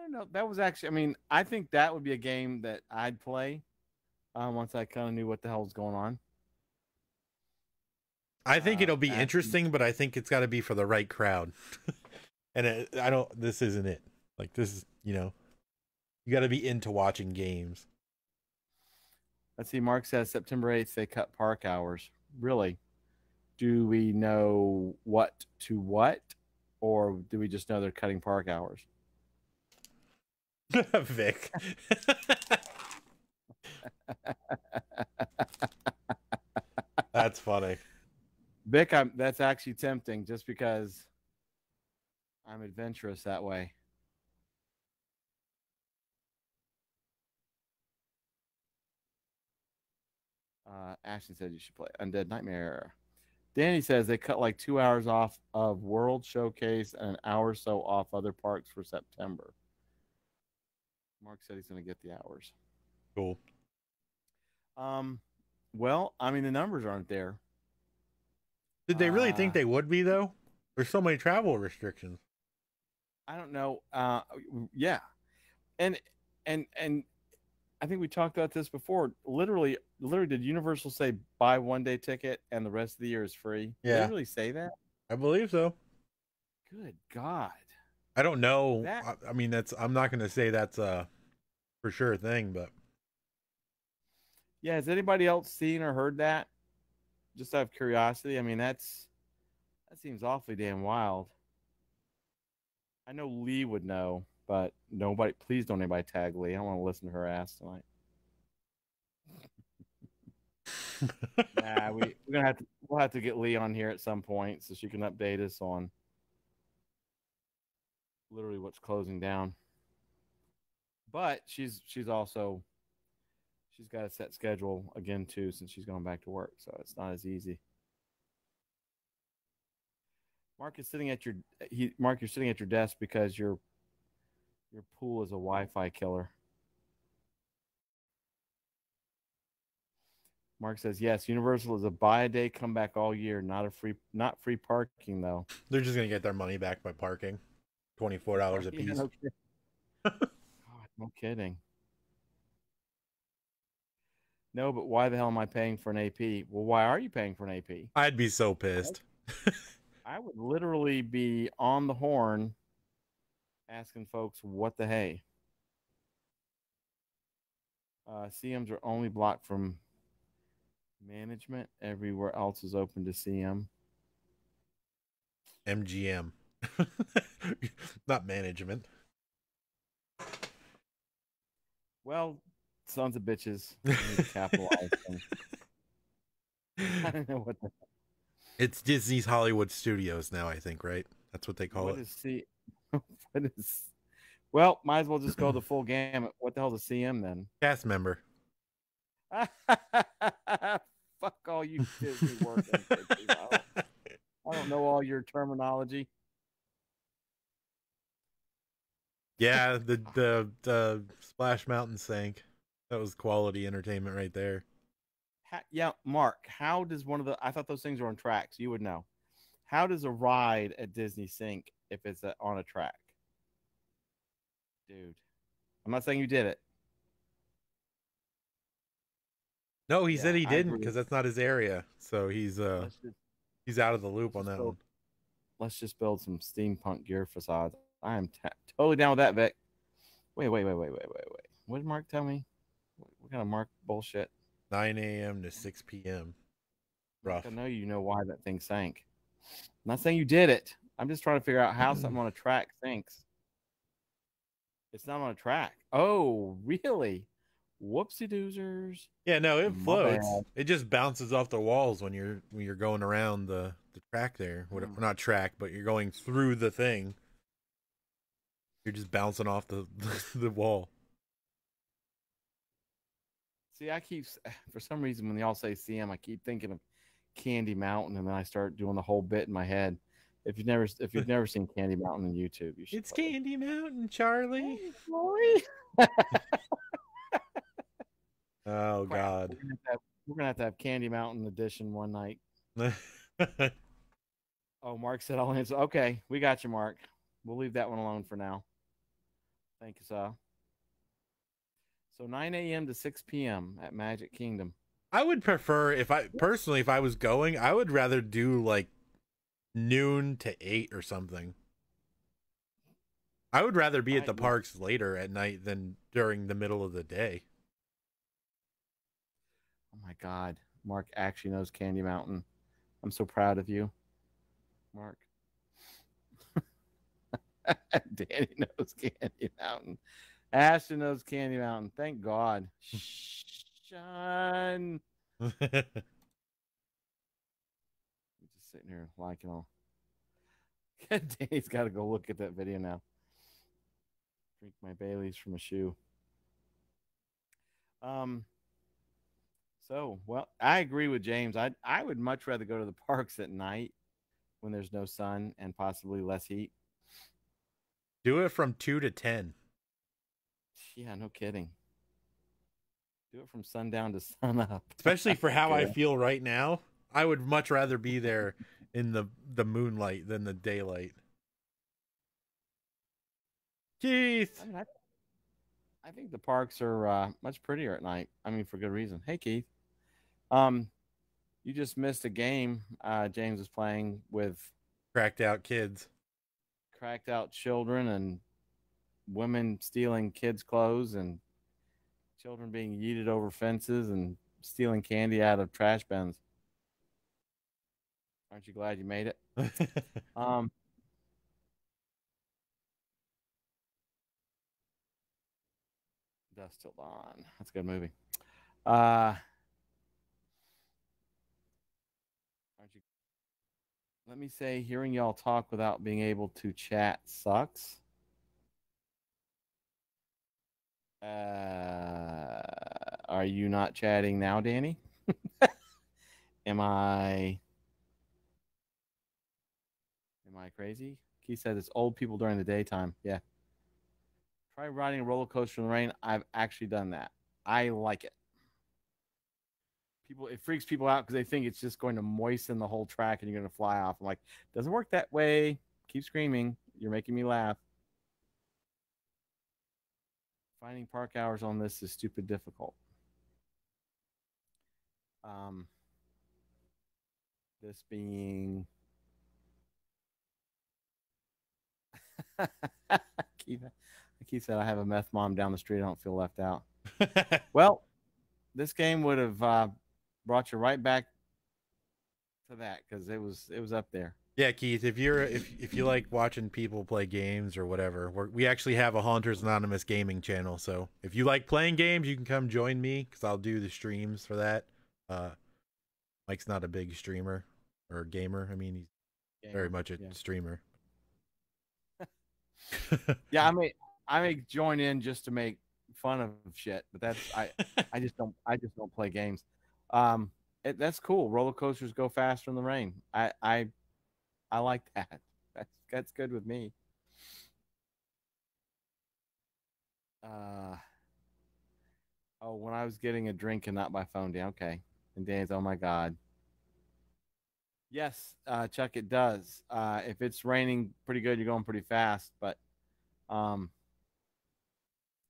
don't know. That was actually. I mean, I think that would be a game that I'd play um, once I kind of knew what the hell's going on. I think Uh, it'll be interesting, but I think it's got to be for the right crowd. and it, I don't. This isn't it. Like this is, you know, you got to be into watching games. Let's see. Mark says September 8th they cut park hours. Really? Do we know what to what? Or do we just know they're cutting park hours? Vic. That's funny. Vic, I'm, that's actually tempting just because I'm adventurous that way. Uh, Ashton said you should play Undead Nightmare. Danny says they cut like two hours off of World Showcase and an hour or so off other parks for September. Mark said he's going to get the hours. Cool. Um, well, I mean the numbers aren't there. Did they really think Uh, they would be though? There's so many travel restrictions. I don't know. Uh, yeah, and and and I think we talked about this before. Literally, literally, did Universal say buy one day ticket and the rest of the year is free? Yeah, Did they really say that? I believe so. Good God. I don't know. That- I, I mean, that's. I'm not going to say that's a for sure thing, but Yeah, has anybody else seen or heard that? Just out of curiosity. I mean, that's that seems awfully damn wild. I know Lee would know, but nobody. Please don't anybody tag Lee. I don't want to listen to her ass tonight. Nah, we we're gonna have to we'll have to get Lee on here at some point so she can update us on literally what's closing down. But she's she's also she's got a set schedule again too since she's going back to work, so it's not as easy. Mark is sitting at your he Mark, you're sitting at your desk because your your pool is a Wi-Fi killer. Mark says yes. Universal is a buy a day, come back all year, not a free, not free parking though. they're just going to get their money back by parking. Twenty four dollars a piece. no kidding. No kidding. No, but why the hell am I paying for an AP? Well, why are you paying for an AP? I'd be so pissed. I would literally be on the horn asking folks, what the hey? Uh, CMs are only blocked from management. Everywhere else is open to CM. MGM, not management. Well, sons of bitches. I need to capitalize. I don't know what the It's Disney's Hollywood Studios now. I think, right? That's what they call what it. is C what is well, might as well just go the full gamut. What the hell's a CM then? Cast member. Fuck all you Disney work ethics. I don't- I don't know all your terminology. Yeah, the the the Splash Mountain sank. That was quality entertainment right there. How, yeah, Mark, how does one of the I thought those things were on tracks. You would know. How does a ride at Disney sink if it's a, on a track? Dude. I'm not saying you did it. No, he Yeah, said he didn't because that's not his area. So he's uh just, he's out of the loop on that go- one. let's just build some steampunk gear facades. I am ta totally down with that, Vic. Wait, wait, wait, wait, wait, wait, wait. What did Mark tell me? What kind of Mark bullshit? 9 a.m. to 6 p.m. Rough. I know you know why that thing sank. I'm not saying you did it. I'm just trying to figure out how something on a track sinks. It's not on a track. Oh, really? Whoopsie doozers. Yeah, no, it My floats. bad. It just bounces off the walls when you're when you're going around the the track there. Hmm. not track, but you're going through the thing. You're just bouncing off the the wall. See, I keep for some reason when y'all say CM, I keep thinking of Candy Mountain, and then I start doing the whole bit in my head. If you've never if you've never seen Candy Mountain on YouTube, you should. It's totally- Candy Mountain, Charlie. Hey, Oh God. We're gonna, have to have, we're gonna have to have Candy Mountain edition one night. Oh, Mark said I'll answer. Okay, we got you, Mark. We'll leave that one alone for now. Thank you, sir. So 9 a.m. to 6 p.m. at Magic Kingdom. I would prefer if I personally if I was going, I would rather do like noon to 8 or something. I would rather be at the parks later at night than during the middle of the day. Oh my God, Mark actually knows Candy Mountain. I'm so proud of you, Mark. Danny knows Candy Mountain. Ashton knows Candy Mountain. Thank God. I'm just sitting here liking all. Danny's got to go look at that video now. Drink my Bailey's from a shoe. Um. So, well, I agree with James. I I would much rather go to the parks at night when there's no sun and possibly less heat. Do it from 2 to 10. Yeah, no kidding. Do it from sundown to sun up. Especially for how I feel right now, I would much rather be there in the the moonlight than the daylight. Keith, I mean, I, I think the parks are uh, much prettier at night. I mean, for good reason. Hey, Keith. Um, you just missed a game. Uh, James was playing with cracked out kids. Cracked out children and women stealing kids' clothes and children being yeeted over fences and stealing candy out of trash bins. Aren't you glad you made it? Um, Dusk Till Dawn. That's a good movie. Uh, aren't you? Let me say, hearing y'all talk without being able to chat sucks. Uh, are you not chatting now, Danny? Am I? Am I crazy? He said it's old people during the daytime. Yeah. Try riding a roller coaster in the rain. I've actually done that. I like it. People, it freaks people out because they think it's just going to moisten the whole track and you're going to fly off. I'm like, doesn't work that way. Keep screaming. You're making me laugh. Finding park hours on this is stupid difficult. Um, this being Keith, Keith said, I have a meth mom down the street. I don't feel left out. Well, this game would have uh, brought you right back to that because it was it was up there. yeah, Keith, if you're if if you like watching people play games or whatever, we're, we actually have a Haunters Anonymous gaming channel. So if you like playing games, you can come join me because I'll do the streams for that. Uh, Mike's not a big streamer or gamer. I mean, he's very much a yeah. streamer. Yeah, I may I may join in just to make fun of shit, but that's I I just don't I just don't play games. Um, it, that's cool. Roller coasters go faster in the rain. I I I like that. That's that's good with me. Uh oh, when I was getting a drink and not my phone down. Okay, and Dan's oh my god. Yes, uh, Chuck, it does. Uh, if it's raining pretty good, you're going pretty fast. But um,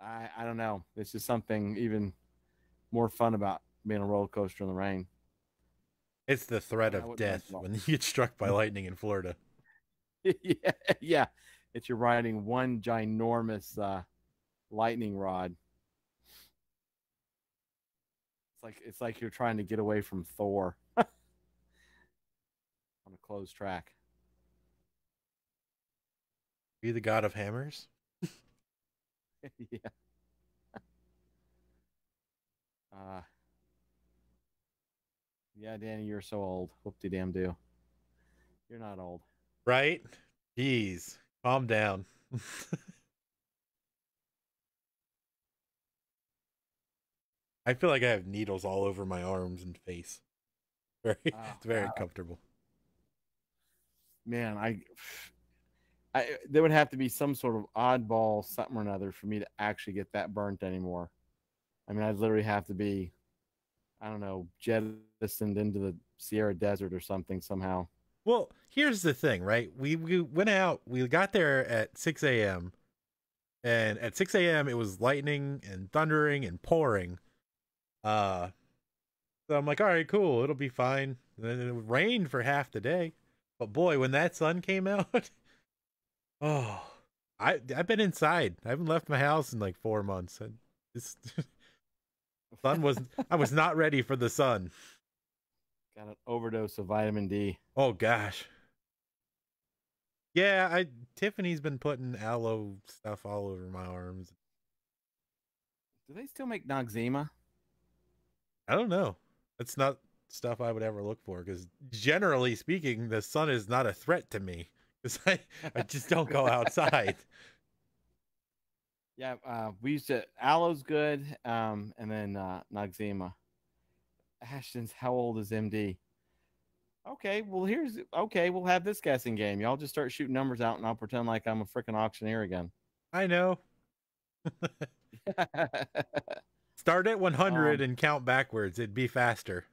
I I don't know. It's just something even more fun about being a roller coaster in the rain. it's the threat of death when you get struck by lightning in Florida. yeah, yeah. It's you're riding one ginormous uh, lightning rod. It's like it's like you're trying to get away from Thor on a closed track. Be the god of hammers. yeah. Uh, yeah, Danny, you're so old. Whoop de damn do. You're not old. Right? Jeez. Calm down. I feel like I have needles all over my arms and face. Very Oh, it's very wow. comfortable. Man, I, I there would have to be some sort of oddball something or another for me to actually get that burnt anymore. I mean, I'd literally have to be, I don't know, jettisoned into the Sierra Desert or something somehow. Well, here's the thing, right? We we went out, we got there at 6 a.m. And at 6 a.m. it was lightning and thundering and pouring. Uh so I'm like, all right, cool, it'll be fine. And then it rained for half the day. But boy, when that sun came out, oh I I've been inside. I haven't left my house in like four months. And this sun was I was not ready for the sun. Got an overdose of vitamin D. Oh gosh. Yeah, I Tiffany's been putting aloe stuff all over my arms. Do they still make Noxzema? I don't know. That's not stuff I would ever look for because generally speaking, the sun is not a threat to me because I, I just don't go outside. Yeah, uh, we used to. Aloe's good, um, and then uh, Noxzema. Ashton's how old is MD? Okay, well here's okay. We'll have this guessing game. Y'all just start shooting numbers out, and I'll pretend like I'm a freaking auctioneer again. I know. Start at 100 Um, and count backwards. It'd be faster.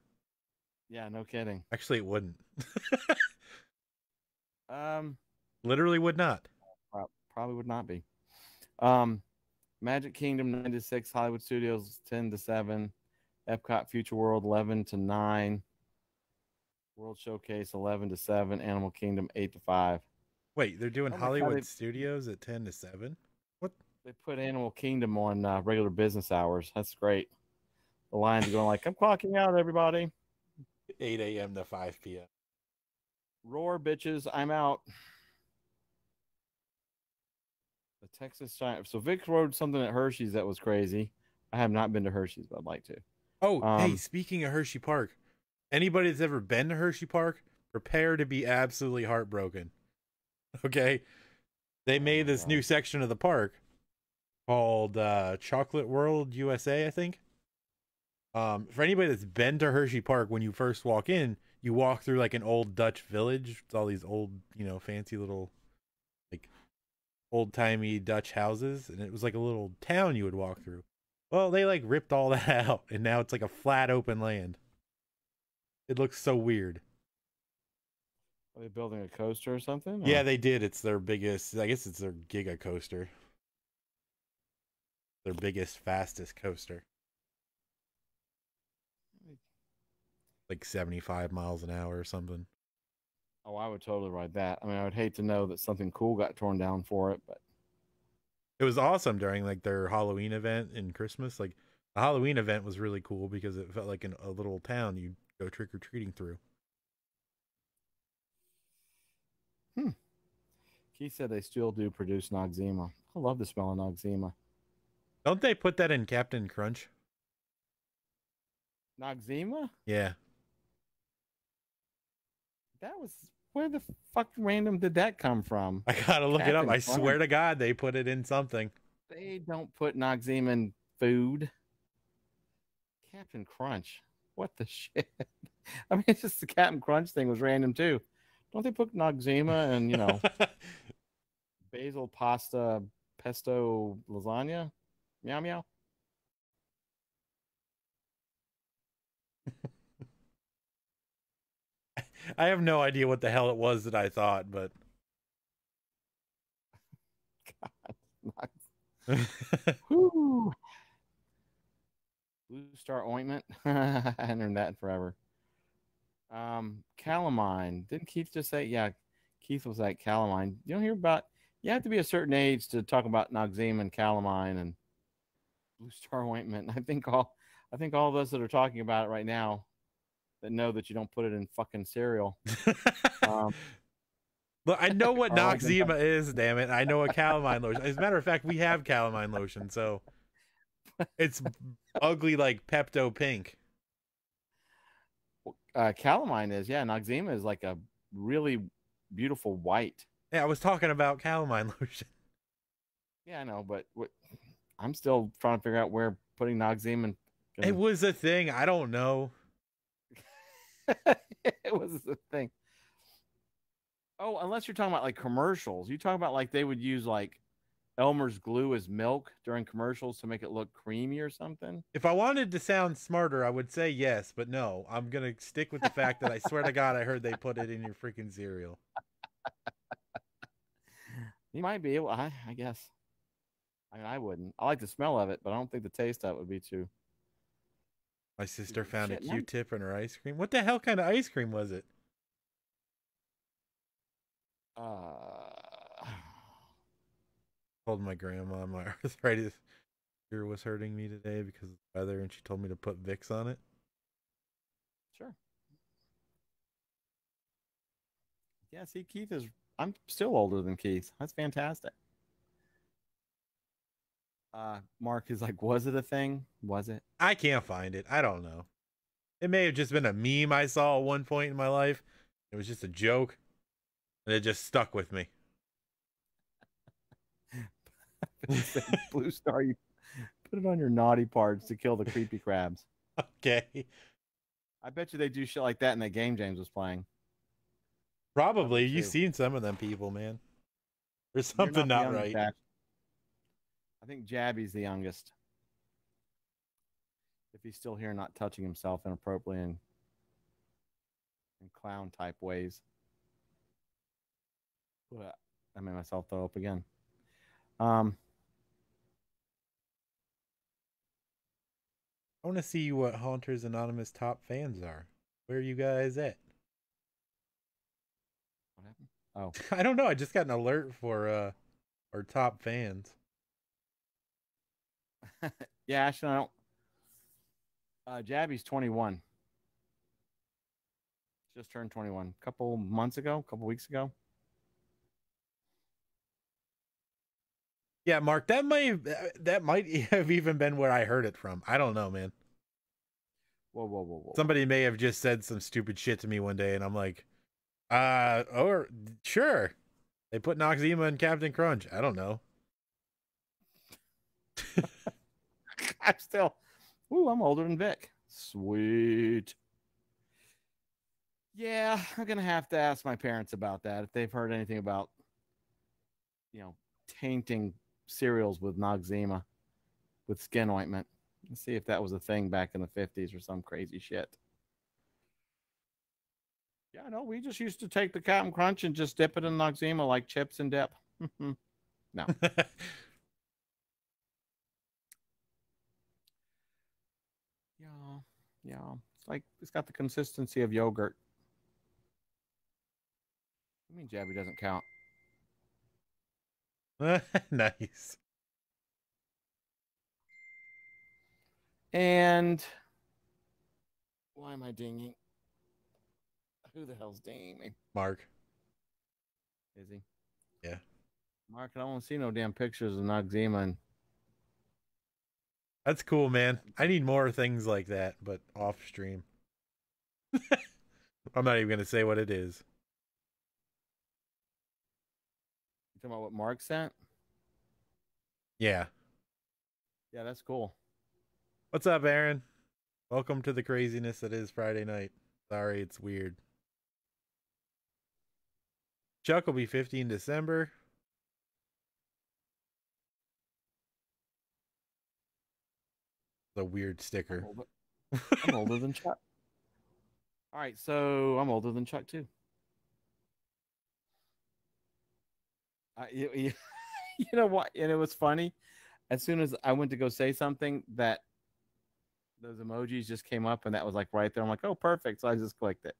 Yeah, no kidding. Actually, it wouldn't. Um, Literally would not. Probably would not be. Um, Magic Kingdom nine to six, Hollywood Studios ten to seven, Epcot Future World eleven to nine, World Showcase eleven to seven, Animal Kingdom eight to five. Wait, they're doing Oh my God, Hollywood they- Studios at 10 to 7? What? They put Animal Kingdom on uh, regular business hours. That's great. The lines are going like, "I'm clocking out, everybody." 8 a.m. to 5 p.m. Roar, bitches! I'm out. The Texas Giant. So Vic wrote something at Hershey's that was crazy. I have not been to Hershey's, but I'd like to. Oh, hey, Um, speaking of Hershey Park, anybody that's ever been to Hershey Park, prepare to be absolutely heartbroken. Okay? They made this new section of the park called uh, Chocolate World USA, I think. Um, for anybody that's been to Hershey Park, when you first walk in, you walk through like an old Dutch village It's all these old, you know, fancy little, old timey Dutch houses, and it was like a little town you would walk through. Well, they like ripped all that out, and now it's like a flat open land. It looks so weird. Are they building a coaster or something? Yeah, they did. It's their biggest. I guess it's their Giga coaster. Their biggest, fastest coaster. Like seventy-five miles an hour or something. Oh, I would totally ride that. I mean, I would hate to know that something cool got torn down for it, but It was awesome during like their Halloween event and Christmas. Like the Halloween event was really cool because it felt like in a little town you go trick or treating through. Hmm. Keith said they still do produce Noxzema. I love the smell of Noxzema. Don't they put that in Captain Crunch? Noxzema? Yeah. That was where the fuck random did that come from? I gotta look it up. Captain I swear to God, they put it in something. They don't put Noxzema in food. Captain Crunch. What the shit? I mean, it's just the Captain Crunch thing was random too. Don't they put Noxzema and you know basil pasta pesto lasagna? Meow meow. I have no idea what the hell it was that I thought, but Whew. Blue Star ointment. I haven't that in forever. Um, calamine. Didn't Keith just say? Yeah, Keith was like calamine. You don't hear about. You have to be a certain age to talk about Noxzema and calamine and Blue Star ointment. I think all. I think all of us that are talking about it right now, that know that you don't put it in fucking cereal. Um, Look, I know what Noxzema is, damn it. I know what calamine lotion. As a matter of fact, we have calamine lotion, so it's ugly like Pepto Pink. uh, calamine is yeah. Noxzema is like a really beautiful white. Yeah, I was talking about calamine lotion. Yeah, I know, but what, I'm still trying to figure out where putting Noxzema and It was a thing. I don't know. it was the thing. Oh, unless you're talking about like commercials, you talk about like they would use like Elmer's glue as milk during commercials to make it look creamy or something. If I wanted to sound smarter, I would say yes, but no. I'm gonna stick with the fact that I swear to God, I heard they put it in your freaking cereal. You might be able. I, I guess. I mean, I wouldn't. I like the smell of it, but I don't think the taste of it would be too. My sister found a Q-tip in her ice cream. What the hell kind of ice cream was it? Uh, told my grandma my arthritis ear was hurting me today because of the weather, and she told me to put Vicks on it. sure. Yeah. See, Keith is. I'm still older than Keith. That's fantastic. Uh, Mark is like, was it a thing? Was it? I can't find it. I don't know. It may have just been a meme I saw at one point in my life. It was just a joke, and it just stuck with me. Blue Star, you put it on your naughty parts to kill the creepy crabs. Okay, I bet you they do shit like that in that game James was playing. probably you've seen some of them people, man. There's You're something the not, right. I think Jabby's the youngest. if he's still here, not touching himself inappropriately and in clown type ways. But I made myself throw up again. Um, I want to see what Haunters Anonymous top fans are. Where are you guys at? what happened? Oh, I don't know. I just got an alert for uh our top fans. yeah, actually, I don't. Uh, Jabby's 21. Just turned 21 a couple months ago, a couple weeks ago. Yeah, Mark, that might that might have even been where I heard it from. I don't know, man. Whoa, whoa, whoa, whoa. Somebody may have just said some stupid shit to me one day, and I'm like, uh, or sure. They put Noxzema in Captain Crunch. I don't know. I'm still. Ooh, I'm older than Vic. Sweet. Yeah, I'm gonna have to ask my parents about that if they've heard anything about, you know, tainting cereals with Noxzema, with skin ointment. Let's see if that was a thing back in the 50s or some crazy shit. Yeah, no, we just used to take the Captain Crunch and just dip it in Noxzema like chips and dip. no. Yeah, yeah. It's like it's got the consistency of yogurt. I mean, Jabby doesn't count. nice. And why am I dinging? Who the hell's dinging me? Mark. Is he? Yeah. Mark, I don't see no damn pictures of Noxzema and That's cool, man. I need more things like that, but off stream. I'm not even gonna say what it is. you talking about what Mark sent? Yeah. Yeah, that's cool. What's up, Aaron? Welcome to the craziness that is Friday night. Sorry, it's weird. Chuck will be 50 in December. The weird I'm sticker. older, I'm older than Chuck. All right, so I'm older than Chuck too. You, you, you know what? And it was funny. As soon as I went to go say something, that those emojis just came up, and that was like right there. I'm like, oh, perfect. So I just clicked it.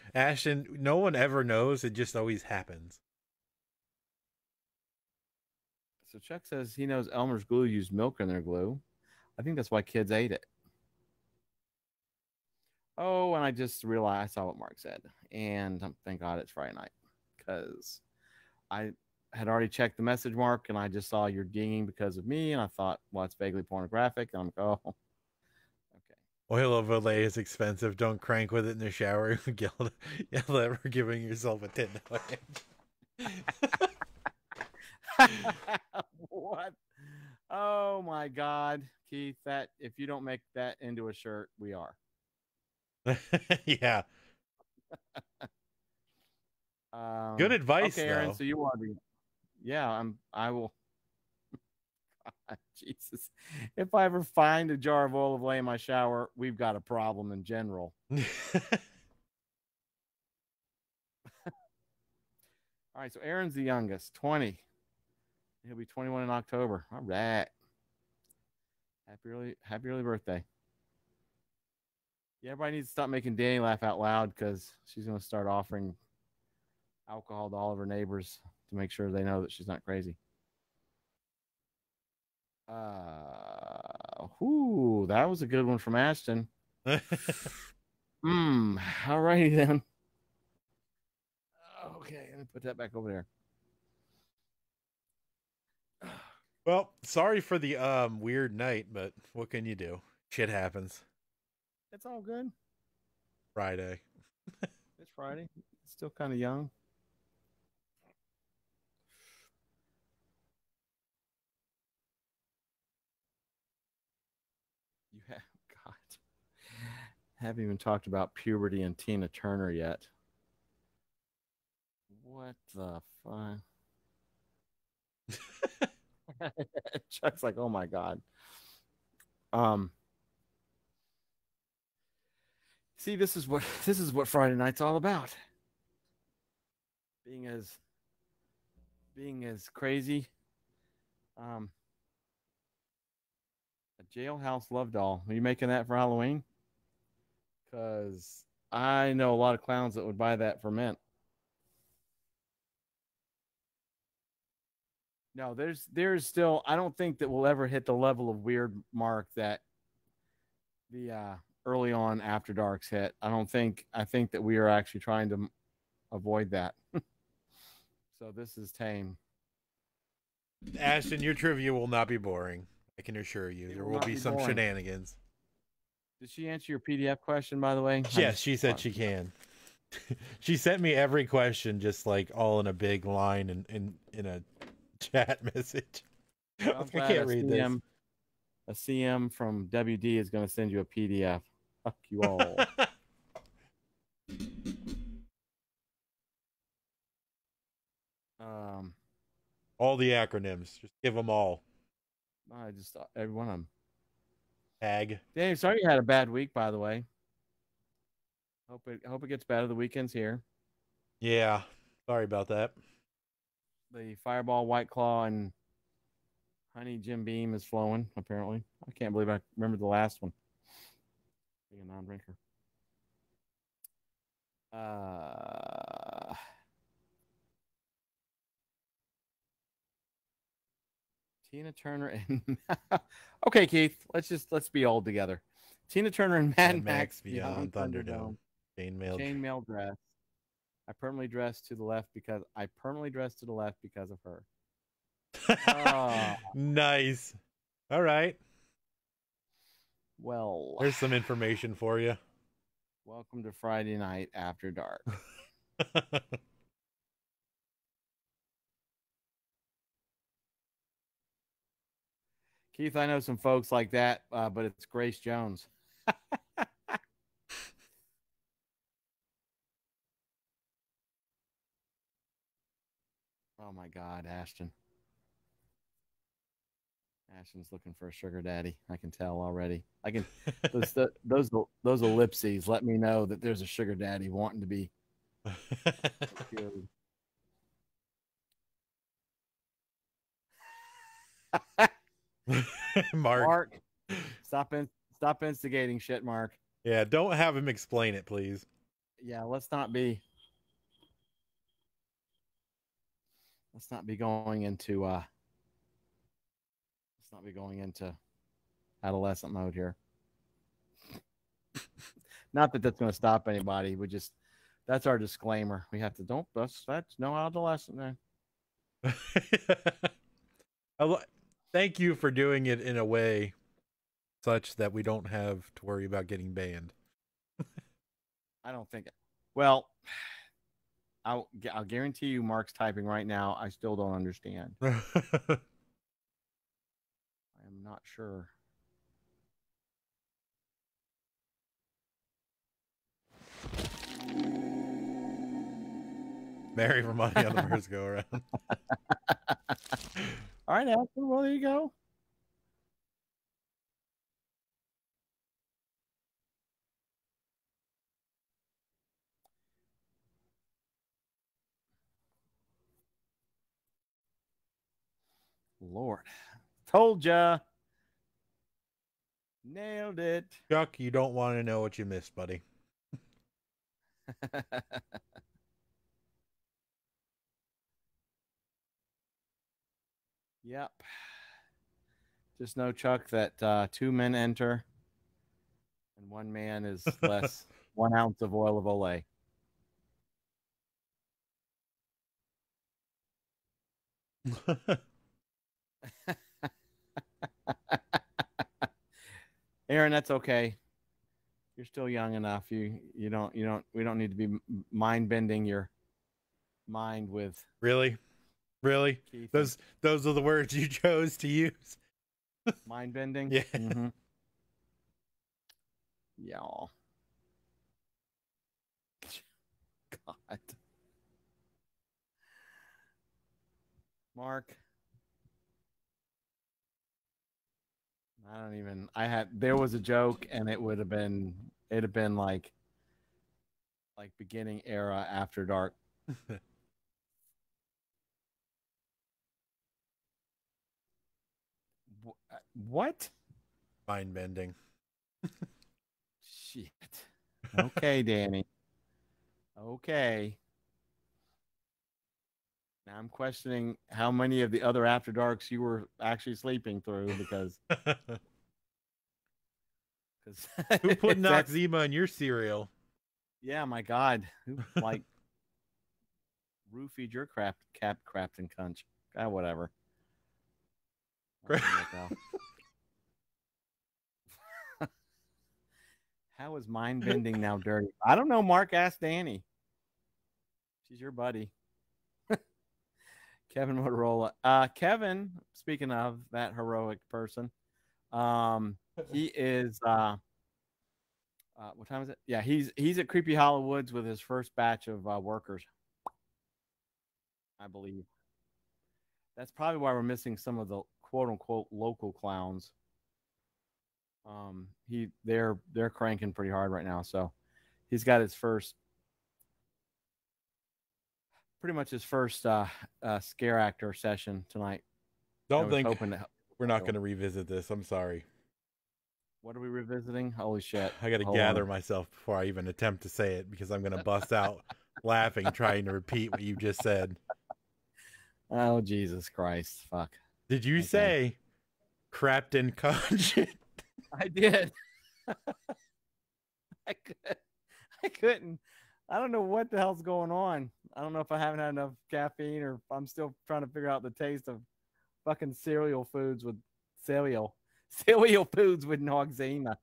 Ashton, no one ever knows. It just always happens. So Chuck says he knows Elmer's glue used milk in their glue. I think that's why kids ate it. Oh, and I just realized I saw what Mark said, and thank God it's Friday night because I had already checked the message mark, and I just saw you're dinging because of me, and I thought, well, it's vaguely pornographic. And I'm like, oh, okay. Oil of Olay is expensive. Don't crank with it in the shower. yell, yell at for giving yourself a ten what? Oh my God, Keith! That if you don't make that into a shirt, we are. yeah. Um, Good advice, Okay, Aaron. though. So you want to? Yeah, I'm. I will. God, Jesus, if I ever find a jar of olive oil in my shower, we've got a problem in general. All right, so Aaron's the youngest, 20. He'll be 21 in October. All right. Happy early, happy early birthday. Yeah, everybody needs to stop making Danny laugh out loud because she's going to start offering alcohol to all of her neighbors to make sure they know that she's not crazy. Uh, whoo, that was a good one from Ashton. Hmm. All righty then. Okay, let me put that back over there. Well, sorry for the um weird night, but what can you do? Shit happens. It's all good. Friday. It's Friday. It's still kind of young. You have God. Haven't even talked about puberty and Tina Turner yet. What the fuck? Chuck's like, oh my god. Um, see, this is what this is what Friday night's all about. Being as being as crazy. Um, a jailhouse love doll. Are you making that for Halloween? Because I know a lot of clowns that would buy that for mint. No, there's there's still I don't think that we'll ever hit the level of weird mark that the uh early on after darks hit. I don't think I think that we are actually trying to avoid that. so this is tame. Ashton, your trivia will not be boring. I can assure you. It there will will be, be some boring. shenanigans. Did she answer your PDF question by the way? Yes, she said she can. she sent me every question just like all in a big line and in, in, a chat message. I'm I can't read this. A CM from WD is going to send you a PDF. Fuck you all. um, all the acronyms. Just give them all. I just every one of them. Tag. Dave, sorry you had a bad week, by the way. Hope it hope it gets better. The weekend's here. Yeah. Sorry about that. The Fireball, White Claw, and Honey Jim Beam is flowing. Apparently, I can't believe I remember the last one. Being a non-drinker. Uh, Tina Turner and okay, Keith. Let's just let's be all together. Tina Turner and Mad, Mad Max, Max Beyond Thunderdome. Chainmail. Chainmail dress. I permanently dressed to the left because I permanently dressed to the left because of her. Ah. nice. All right. Well, There's some information for you. welcome to Friday night after dark. Keith, I know some folks like that, uh, but it's Grace Jones. oh my God, Ashton. Ashton's looking for a sugar daddy. I can tell already. I can those those those ellipses let me know that there's a sugar daddy wanting to be. Mark. Mark, stop in, stop instigating shit, Mark. Yeah, don't have him explain it, please. Yeah, let's not be let's not be going into uh let's not be going into adolescent mode here. not that that's going to stop anybody. We just that's our disclaimer. We have to don't that's that's no adolescent. Lo- Thank you for doing it in a way such that we don't have to worry about getting banned. I don't think. Well, I'll I'll guarantee you, Mark's typing right now. I still don't understand. I am not sure. Marry for money on the first go around. All right, Ashley. Well, there you go. Lord, told ya. Nailed it. Chuck, you don't want to know what you missed, buddy. yep. Just know, Chuck, that uh, two men enter, and one man is less one ounce of oil of Olay. Aaron, that's okay. You're still young enough. You you don't you don't we don't need to be mind bending your mind with really? Really? Keith. Those those are the words you chose to use. mind bending. Yeah. Mhm. Yeah. God. Mark. I don't even. I had there was a joke, and it would have been it'd have been like like beginning era after dark. Uh, what? Mind bending. Shit. Okay, Danny. Okay. Now I'm questioning how many of the other after darks you were actually sleeping through because because Who put Noxzema in your cereal? Yeah, my God, who like roofied your crap cap Crafton cunch? God, whatever. How is mind bending now dirty? I don't know. Mark asked Danny. She's your buddy. Kevin Motorola. Uh, Kevin, speaking of that heroic person, um, he is uh, uh, what time is it? Yeah, he's he's at Creepy Hollow Woods with his first batch of uh, workers. I believe. That's probably why we're missing some of the quote unquote local clowns. Um, he they're they're cranking pretty hard right now, so he's got his first, pretty much his first uh, uh scare actor session tonight. Don't think to- we're not going to revisit this. I'm sorry. what are we revisiting? Holy shit! I got to gather on. myself before I even attempt to say it because I'm going to bust out laughing trying to repeat what you just said. Oh Jesus Christ! Fuck! Did you say in Conjure? I did. I could. I couldn't. I don't know what the hell's going on. I don't know if I haven't had enough caffeine or I'm still trying to figure out the taste of fucking cereal foods with cereal. Cereal foods with Noxzema.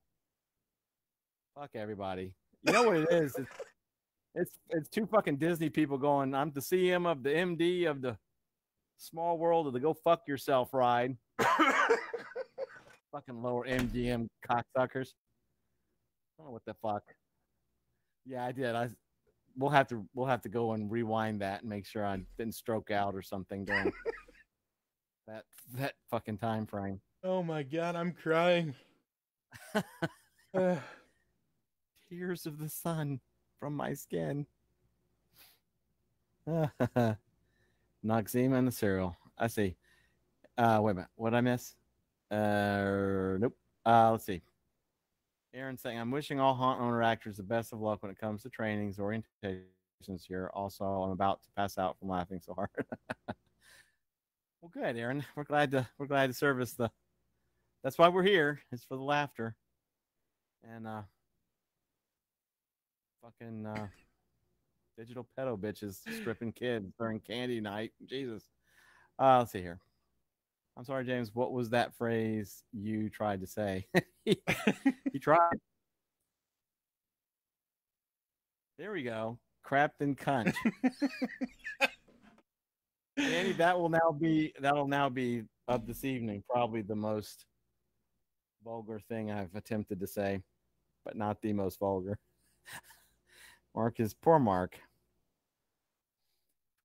Fuck everybody. You know what it is? It's, it's it's two fucking Disney people going, I'm the CM of the MD of the small world of the go fuck yourself ride. fucking lower MGM cocksuckers. I don't know what the fuck. Yeah, I did. I we'll have to we'll have to go and rewind that and make sure I didn't stroke out or something during that that fucking time frame. oh my god, I'm crying. Tears of the sun from my skin. Noxzema and the cereal. I see. Uh, wait a minute. What did I miss? Uh, nope. Uh, let's see. Aaron saying, I'm wishing all haunt owner actors the best of luck when it comes to trainings, orientations here. Also, I'm about to pass out from laughing so hard. well, good, Aaron. We're glad to we're glad to service the. That's why we're here. It's for the laughter. And uh, fucking uh, digital pedo bitches stripping kids during candy night. Jesus. Uh, let's see here. I'm sorry, James. What was that phrase you tried to say? he tried. There we go. Crapped and cunt. Danny, that will now be that'll now be of this evening probably the most vulgar thing I've attempted to say, but not the most vulgar. Mark is poor Mark.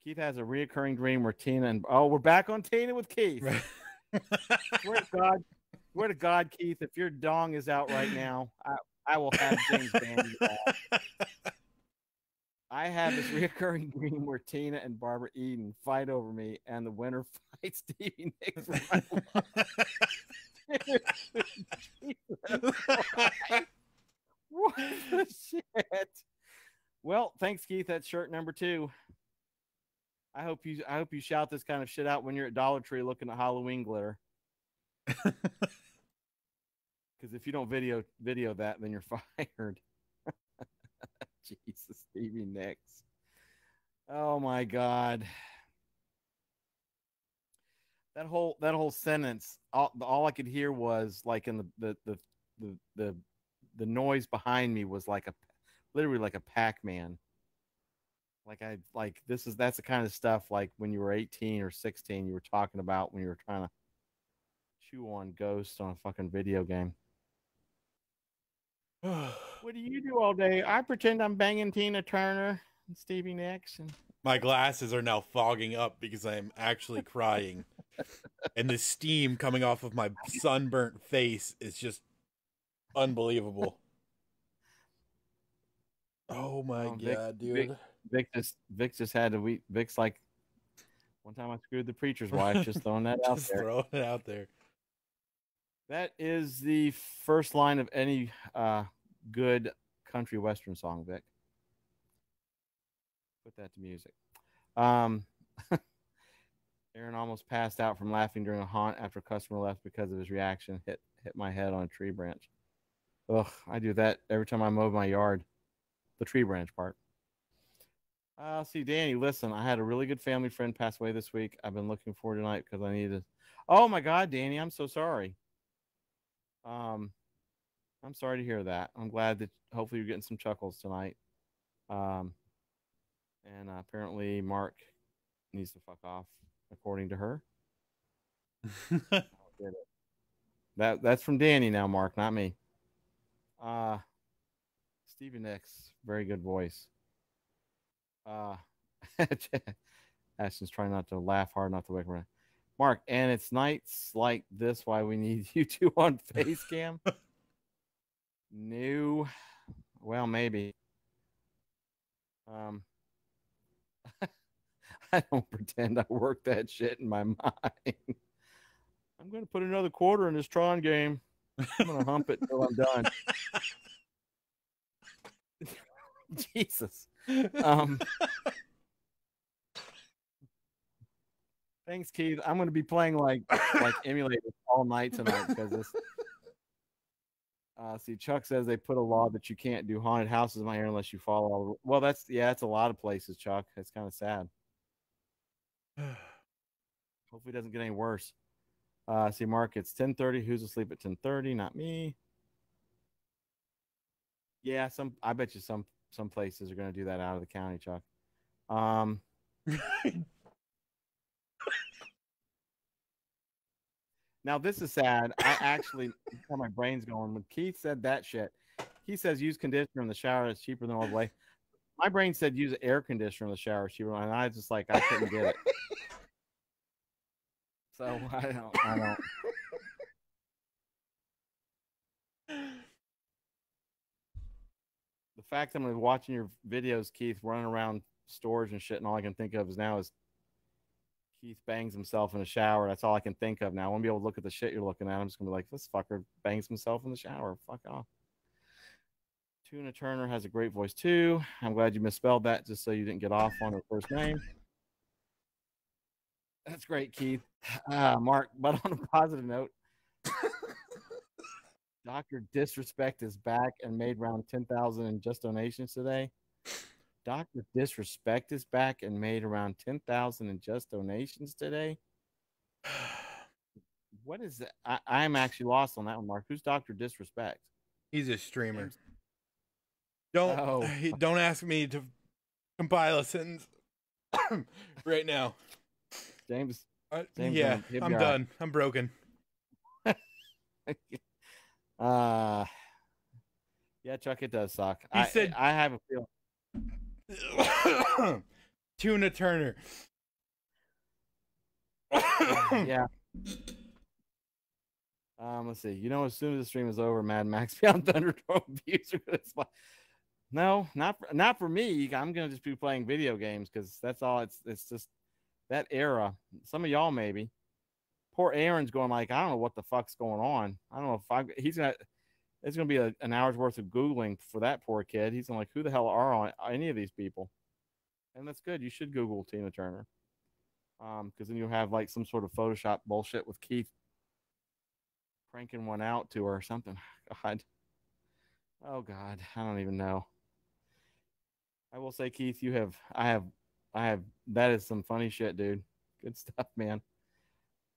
Keith has a reoccurring dream where Tina and oh, we're back on Tina with Keith. Swear to God, swear to God, Keith, if your dong is out right now, I, I will have James ban you all. I have this reoccurring dream where Tina and Barbara Eden fight over me, and the winner fights Stevie Nicks. for my what the shit? Well, thanks, Keith. That's shirt number two. I hope you I hope you shout this kind of shit out when you're at Dollar Tree looking at Halloween glitter. Because if you don't video video that, then you're fired. Jesus, Stevie Nicks. Oh my God. That whole that whole sentence, all, all I could hear was like in the the the the the, the noise behind me was like a literally like a Pac-Man. Like I like this is that's the kind of stuff like when you were 18 or 16 you were talking about when you were trying to chew on ghosts on a fucking video game. What do you do all day? I pretend I'm banging Tina Turner and Stevie Nicks and My glasses are now fogging up because I'm actually crying. and the steam coming off of my sunburnt face is just unbelievable. Oh my Oh, Vic- god, dude. Vic- Vic just Vic just had to we Vic's like one time I screwed the preacher's wife, just throwing that out there. throwing it out there. That is the first line of any uh, good country western song, Vic. Put that to music. Um, Aaron almost passed out from laughing during a haunt after a customer left because of his reaction. Hit hit my head on a tree branch. Ugh, I do that every time I mow my yard. The tree branch part. Uh, see, Danny, listen, I had a really good family friend pass away this week. I've been looking forward tonight because I needed. Oh my God, Danny, I'm so sorry. Um, I'm sorry to hear that. I'm glad that hopefully you're getting some chuckles tonight. Um, and uh, apparently Mark needs to fuck off, according to her. That that's from Danny now, Mark, not me. Uh, Stevie Nicks, very good voice. Uh, Ashton's trying not to laugh hard, not to wake around. Mark, and it's nights like this why we need you two on face cam. New, well, maybe. Um, I don't pretend I work that shit in my mind. I'm gonna put another quarter in this Tron game. I'm gonna hump it until I'm done. Jesus. Um, thanks, Keith. I'm gonna be playing like like emulators all night tonight because this. Uh, see, Chuck says they put a law that you can't do haunted houses in my area unless you follow all the. Well, that's yeah, that's a lot of places, Chuck. It's kind of sad. Hopefully, it doesn't get any worse. Uh, see, Mark, it's 10:30. Who's asleep at 10:30? Not me. Yeah, some. I bet you some some places are going to do that out of the county, Chuck. Um, now this is sad. I actually, my brain's going. When Keith said that shit, he says use conditioner in the shower. It's cheaper than all the way. My brain said use air conditioner in the shower. Cheaper, and I was just like I couldn't get it. So I don't. I don't. fact I'm watching your videos, Keith, running around stores and shit, and all I can think of is now is Keith bangs himself in the shower. That's all I can think of now. I won't be able to look at the shit you're looking at. I'm just gonna be like, this fucker bangs himself in the shower. Fuck off. Tuna Turner has a great voice too. I'm glad you misspelled that just so you didn't get off on her first name. That's great, Keith. Uh, Mark, but on a positive note, Dr. Disrespect is back and made around 10,000 in just donations today. Dr. Disrespect is back and made around 10,000 in just donations today. What is that? I, I'm actually lost on that one, Mark. Who's Dr. Disrespect? He's a streamer. Don't Oh. don't ask me to compile a sentence right now. James. Uh, James, yeah, I'm right. done. I'm broken. Uh, yeah, Chuck, it does suck. He I, said- I have a feeling. Tuna Turner. yeah. Um, let's see. You know, as soon as the stream is over, Mad Max Beyond Thunderdome views are gonna spot. No, not for, not for me. I'm gonna just be playing video games because that's all. It's it's just that era. Some of y'all maybe. Poor Aaron's going like, I don't know what the fuck's going on. I don't know if I he's gonna. It's gonna be a, an hour's worth of googling for that poor kid. He's gonna like, who the hell are on any of these people? And that's good. You should Google Tina Turner um because then you'll have like some sort of photoshop bullshit with keith cranking one out to her or something god oh god i don't even know i will say keith you have i have i have that is some funny shit dude good stuff man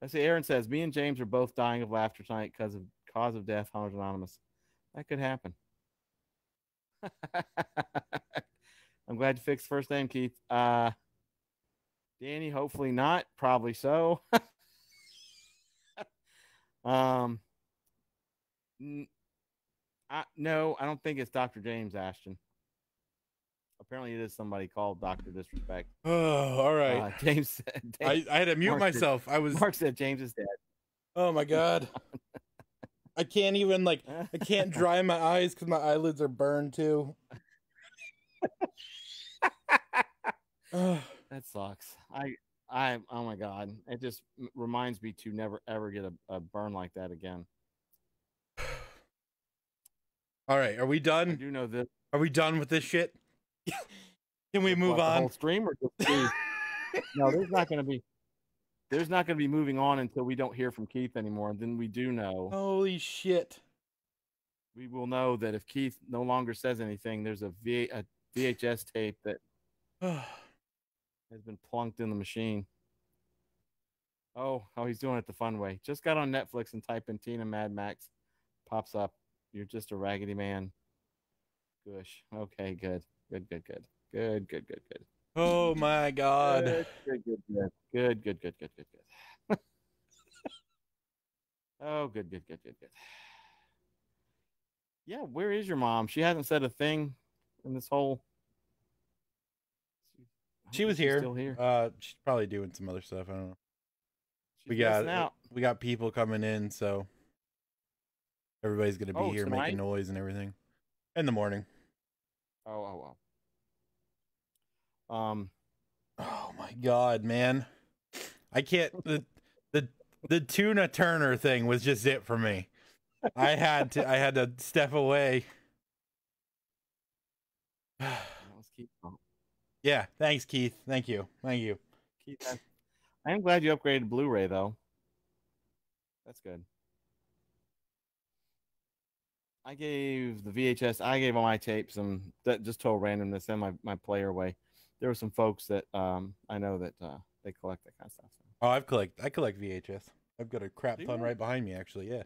i see aaron says me and james are both dying of laughter tonight because of cause of death Haunters Anonymous that could happen i'm glad you fixed first name keith uh Danny, hopefully not. Probably so. um, n- I, no, I don't think it's Dr. James Ashton. Apparently it is somebody called Doctor Disrespect. Oh, all right. Uh, James said. I, I had to mute Mark myself. I was. Mark said James is dead. Oh my god. I can't even like. I can't dry my eyes because my eyelids are burned too. That sucks. I, I, oh my god, it just reminds me to never ever get a, a burn like that again. all right. Are we I done? do know this. Are we done with this shit? Can we move what, The whole on? stream or just Keith? no, there's not going to be. There's not going to be moving on until we don't hear from Keith anymore. And then we do know. Holy shit. We will know that if Keith no longer says anything, there's a, v, a VHS tape that has been plunked in the machine. Oh, oh, he's doing it the fun way. Just got on Netflix and type in Tina Mad Max. Pops up. You're just a raggedy man. Gush. Okay, good. Good, good, good. Good, good, good, good. oh my god. Good, good, good, good. Good, good, good, good, good, oh, good, good, good, good, good. Yeah, where is your mom? She hasn't said a thing in this whole. She was here. Still here. Uh, she's probably doing some other stuff. I don't know. She's we got out. we got people coming in, so everybody's gonna be Oh, here tonight? making noise and everything in the morning. Oh, oh, oh. Um, Oh my god, man! I can't. the the The tuna Turner thing was just it for me. I had to I had to step away. Let's keep going. yeah, thanks, Keith. Thank you, thank you. Keep that. I am glad you upgraded Blu-ray though. That's good. I gave the VHS. I gave all my tapes and that just total randomness and my my player away. There were some folks that um I know that uh they collect that kind of stuff. So. Oh, I've collect I collect VHS. I've got a crap Do ton you? right behind me, actually. Yeah.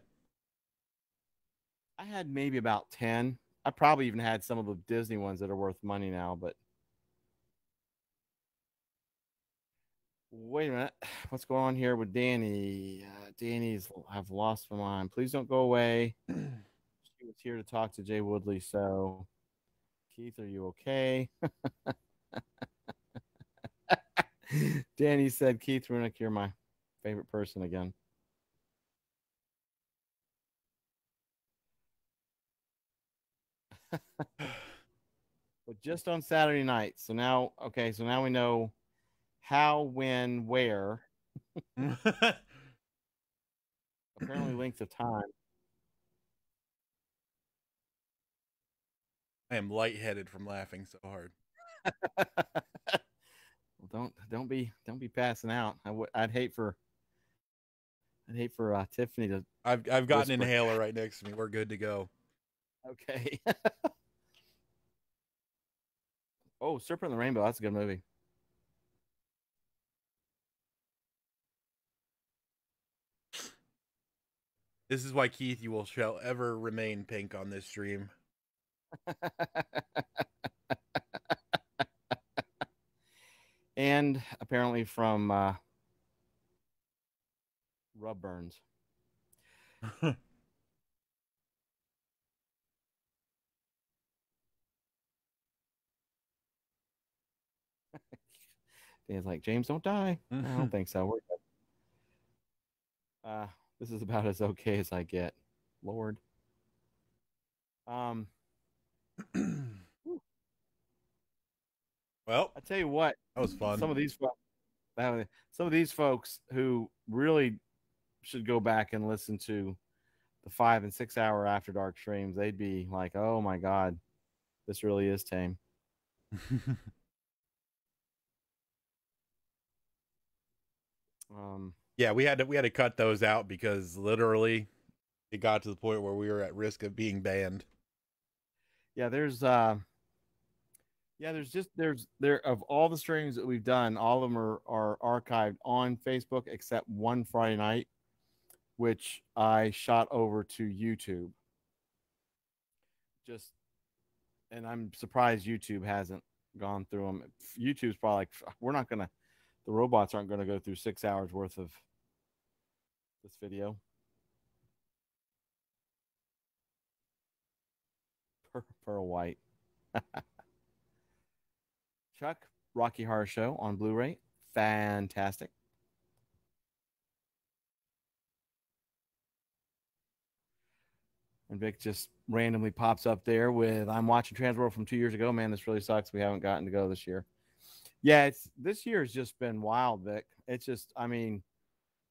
I had maybe about ten. I probably even had some of the Disney ones that are worth money now, but wait a minute. What's going on here with Danny? Uh, Danny's I've lost my mind. Please don't go away. Was here to talk to Jay Woodley. So, Keith, are you okay? Danny said, Keith Runick, you're my favorite person again. but just on Saturday night. So now, okay, so now we know how, when, where, apparently length of time. I am lightheaded from laughing so hard. well, don't don't be don't be passing out. I would I'd hate for I'd hate for uh, Tiffany to. I've I've got an inhaler right next to me. We're good to go. Okay. oh, Serpent and the Rainbow. That's a good movie. This is why Keith, you will shall ever remain pink on this stream. And apparently from uh, Rub Burns. Dan's like, James, don't die. I don't think so. We're good. Uh, this is about as okay as I get. Lord. Um, well, I tell you what, that was fun. some of these folks, some of these folks who really should go back and listen to the five and six hour after dark streams, they'd be like, "Oh my god, this really is tame." Um, yeah, we had to we had to cut those out because literally it got to the point where we were at risk of being banned. Yeah, there's uh, yeah, there's just there's there of all the streams that we've done, all of them are are archived on Facebook except one Friday night, which I shot over to YouTube. Just, and I'm surprised YouTube hasn't gone through them. YouTube's probably like, we're not gonna, the robots aren't gonna go through six hours worth of this video. Pearl, White. Chuck, Rocky Horror Show on Blu-ray. Fantastic. And Vic just randomly pops up there with I'm watching Transworld from two years ago. Man, this really sucks. We haven't gotten to go this year. Yeah, it's this year has just been wild, Vic. It's just, I mean,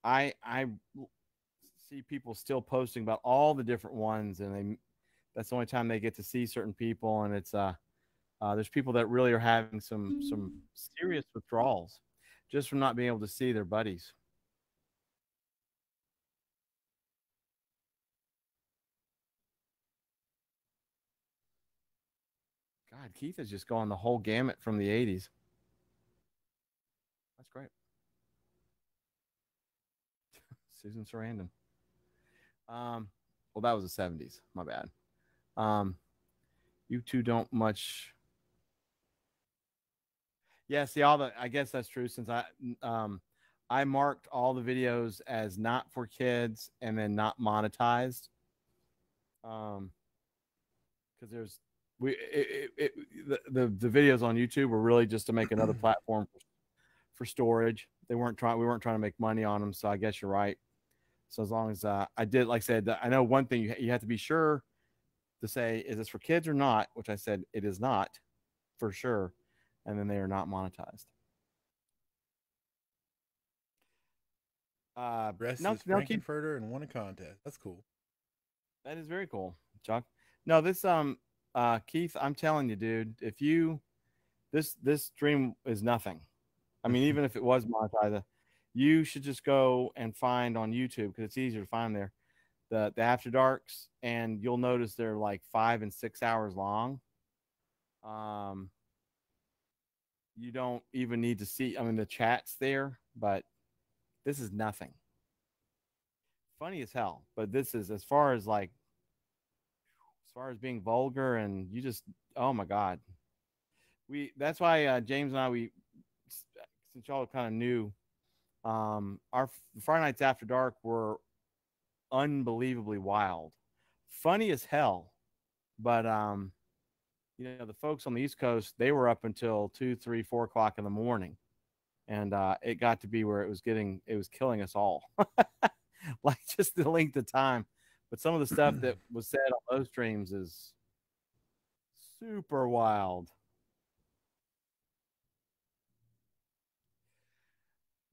I I see people still posting about all the different ones, and they that's the only time they get to see certain people, and it's uh, uh there's people that really are having some some serious withdrawals just from not being able to see their buddies. God, Keith is just going the whole gamut from the 80s. That's great. Susan Sarandon. Um, well, that was the 70s. My bad. Um, you two don't much. Yeah, see, all the, I guess that's true since I, um, I marked all the videos as not for kids and then not monetized. Um, because there's we it, it, it, the, the the videos on YouTube were really just to make another platform for, for storage. They weren't trying we weren't trying to make money on them. So I guess you're right. So as long as uh, I did, like I said, I know one thing you you have to be sure to say is this for kids or not, which I said it is not for sure, and then they are not monetized. Uh, Rest no, is no, Frank-N-Furter and won a contest. That's cool. that is very cool, Chuck. No, this um uh Keith, I'm telling you, dude, if you this this dream is nothing. I mean, even if it was monetized, you should just go and find on YouTube because it's easier to find there the the after darks, and you'll notice they're like five and six hours long. Um, you don't even need to see. I mean, the chat's there, but this is nothing. Funny as hell, but this is as far as like as far as being vulgar and you just oh my god we that's why uh, james and i we since y'all are kind of knew um our friday nights after dark were unbelievably wild. Funny as hell but um you know the folks on the east coast they were up until two three four o'clock in the morning and uh it got to be where it was getting it was killing us all. Like just the length of time. But some of the stuff that was said on those streams is super wild.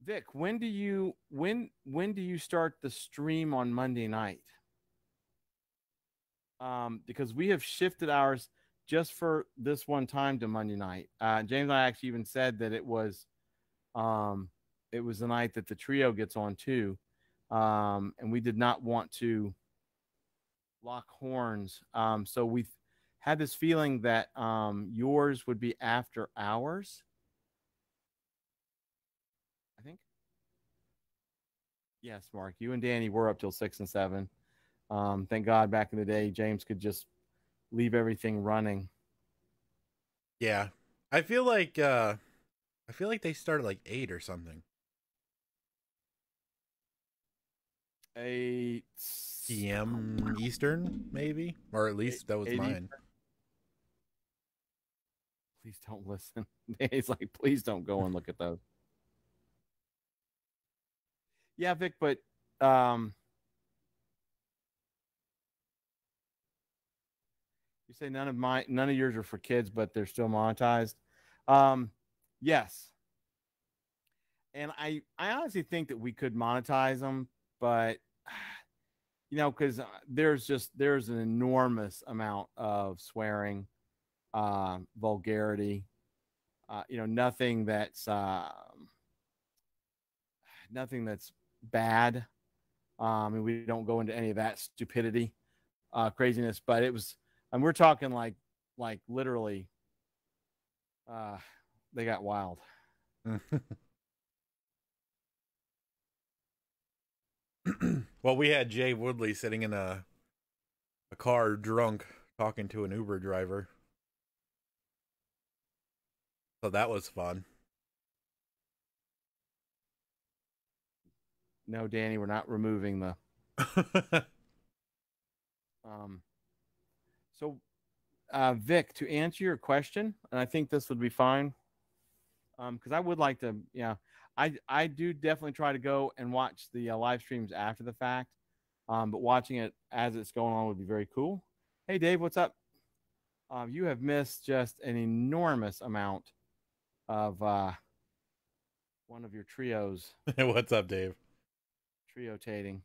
Vic, when do you when when do you start the stream on Monday night? Um, because we have shifted ours just for this one time to Monday night. Uh, James and I actually even said that it was um, it was the night that the trio gets on too. Um, and we did not want to lock horns. Um, so we had this feeling that um, yours would be after ours. I think. Yes, Mark. You and Danny were up till six and seven. Um, thank God back in the day, James could just leave everything running. Yeah. I feel like uh I feel like they started like eight or something. Eight PM Eastern, maybe? Or at least that was Eight mine. Please don't listen. He's like, please don't go and look at those. Yeah, Vic, but um, you say none of my none of yours are for kids, but they're still monetized. Um, yes, and I I honestly think that we could monetize them, but you know, because there's just there's an enormous amount of swearing, uh, vulgarity, uh, you know, nothing that's uh, nothing that's bad. Um, and we don't go into any of that stupidity, uh, craziness. But it was, and we're talking like, like literally, uh, they got wild. well, we had Jay Woodley sitting in a a car drunk talking to an Uber driver. So that was fun. No, Danny, we're not removing the. Um, so, uh, Vic, to answer your question, and I think this would be fine. Um, because I would like to, yeah, I I do definitely try to go and watch the uh, live streams after the fact. Um, but watching it as it's going on would be very cool. Hey, Dave, what's up? Um, you have missed just an enormous amount of uh, one of your trios What's up, Dave? Triotating.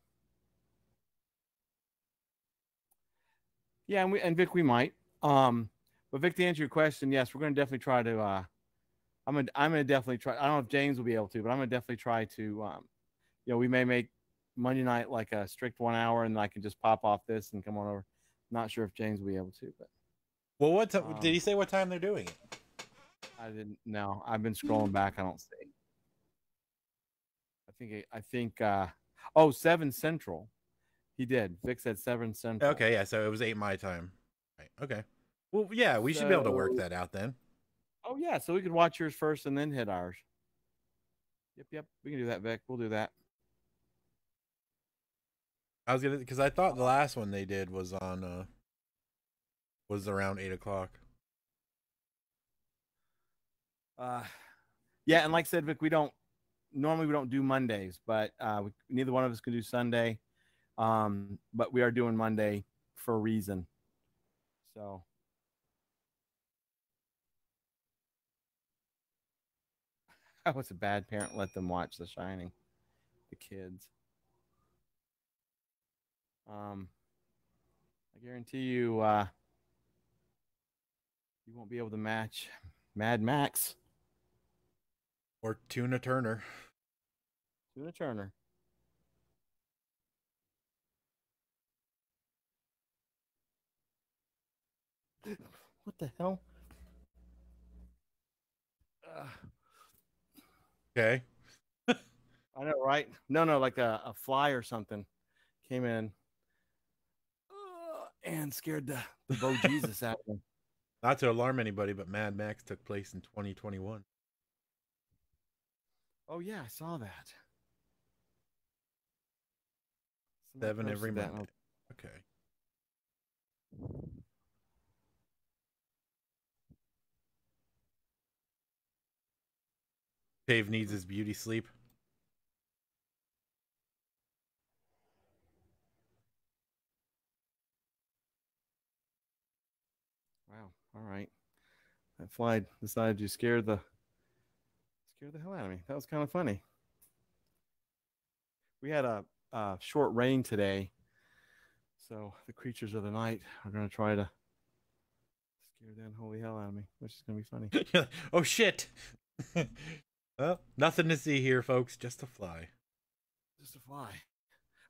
Yeah, and we and Vic, we might. Um, but Vic, to answer your question, yes, we're going to definitely try to. Uh, I'm gonna I'm gonna definitely try. I don't know if James will be able to, but I'm gonna definitely try to. Um, you know, we may make Monday night like a strict one hour, and I can just pop off this and come on over. Not sure if James will be able to, but Well, what ti- Um, did he say? What time they're doing it? I didn't know. I've been scrolling back. I don't see. I think I think uh oh seven central. He did. Vic said seven central. Okay, yeah. So it was eight my time. Right. Okay. Well, yeah, we should be able to work that out then. Oh yeah, so we could watch yours first and then hit ours. Yep, yep. We can do that, Vic. We'll do that. I was gonna because I thought the last one they did was on uh was around eight o'clock. Uh yeah, and like I said, Vic, we don't normally we don't do Mondays, but uh we, neither one of us can do Sunday. Um, but we are doing Monday for a reason. So I was a bad parent. Let them watch The Shining, the kids. Um, I guarantee you, uh, you won't be able to match Mad Max, Or Tuna Turner. Tuna Turner. What the hell? Okay. I know, right? No, no, like a, a fly or something came in uh, and scared the, the Bo Jesus out of me. Not to alarm anybody, but Mad Max took place in 2021. Oh yeah, I saw that. Somebody Seven every posted that, and I Monday. Okay. Dave needs his beauty sleep. Wow. All right. That fly decided to scare the scare the hell out of me. That was kind of funny. We had a, a short rain today, so the creatures of the night are going to try to scare the unholy hell out of me, which is going to be funny. oh shit. well, nothing to see here, folks. Just a fly. Just a fly.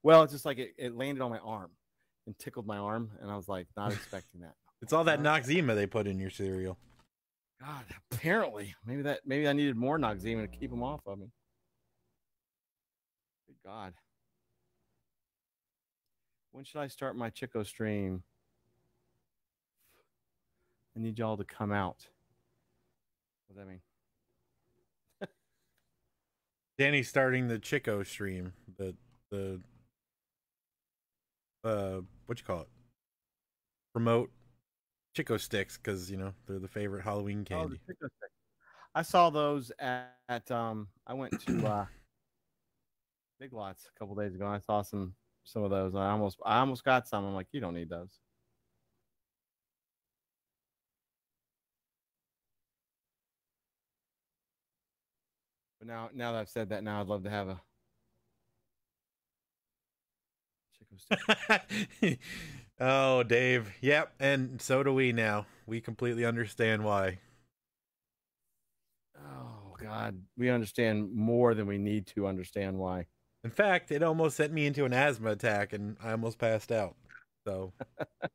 Well, it's just like it, it landed on my arm and tickled my arm, and I was like not expecting that. It's all that Noxzema they put in your cereal. God, apparently, maybe that maybe I needed more Noxzema to keep them off of me. Good God. When should I start my Chico stream? I need y'all to come out. What does that mean? Danny's starting the Chico stream. The the uh what you call it? Promote Chick-O-Sticks because you know they're the favorite Halloween Oh, candy. Stick. I saw those at, at um I went to uh Big Lots a couple days ago. And I saw some some of those. I almost I almost got some. I'm like, you don't need those. But now now that I've said that, now I'd love to have a oh, Dave. Yep, and so do we now. We completely understand why. Oh God, we understand more than we need to understand why. In fact, it almost sent me into an asthma attack and I almost passed out. So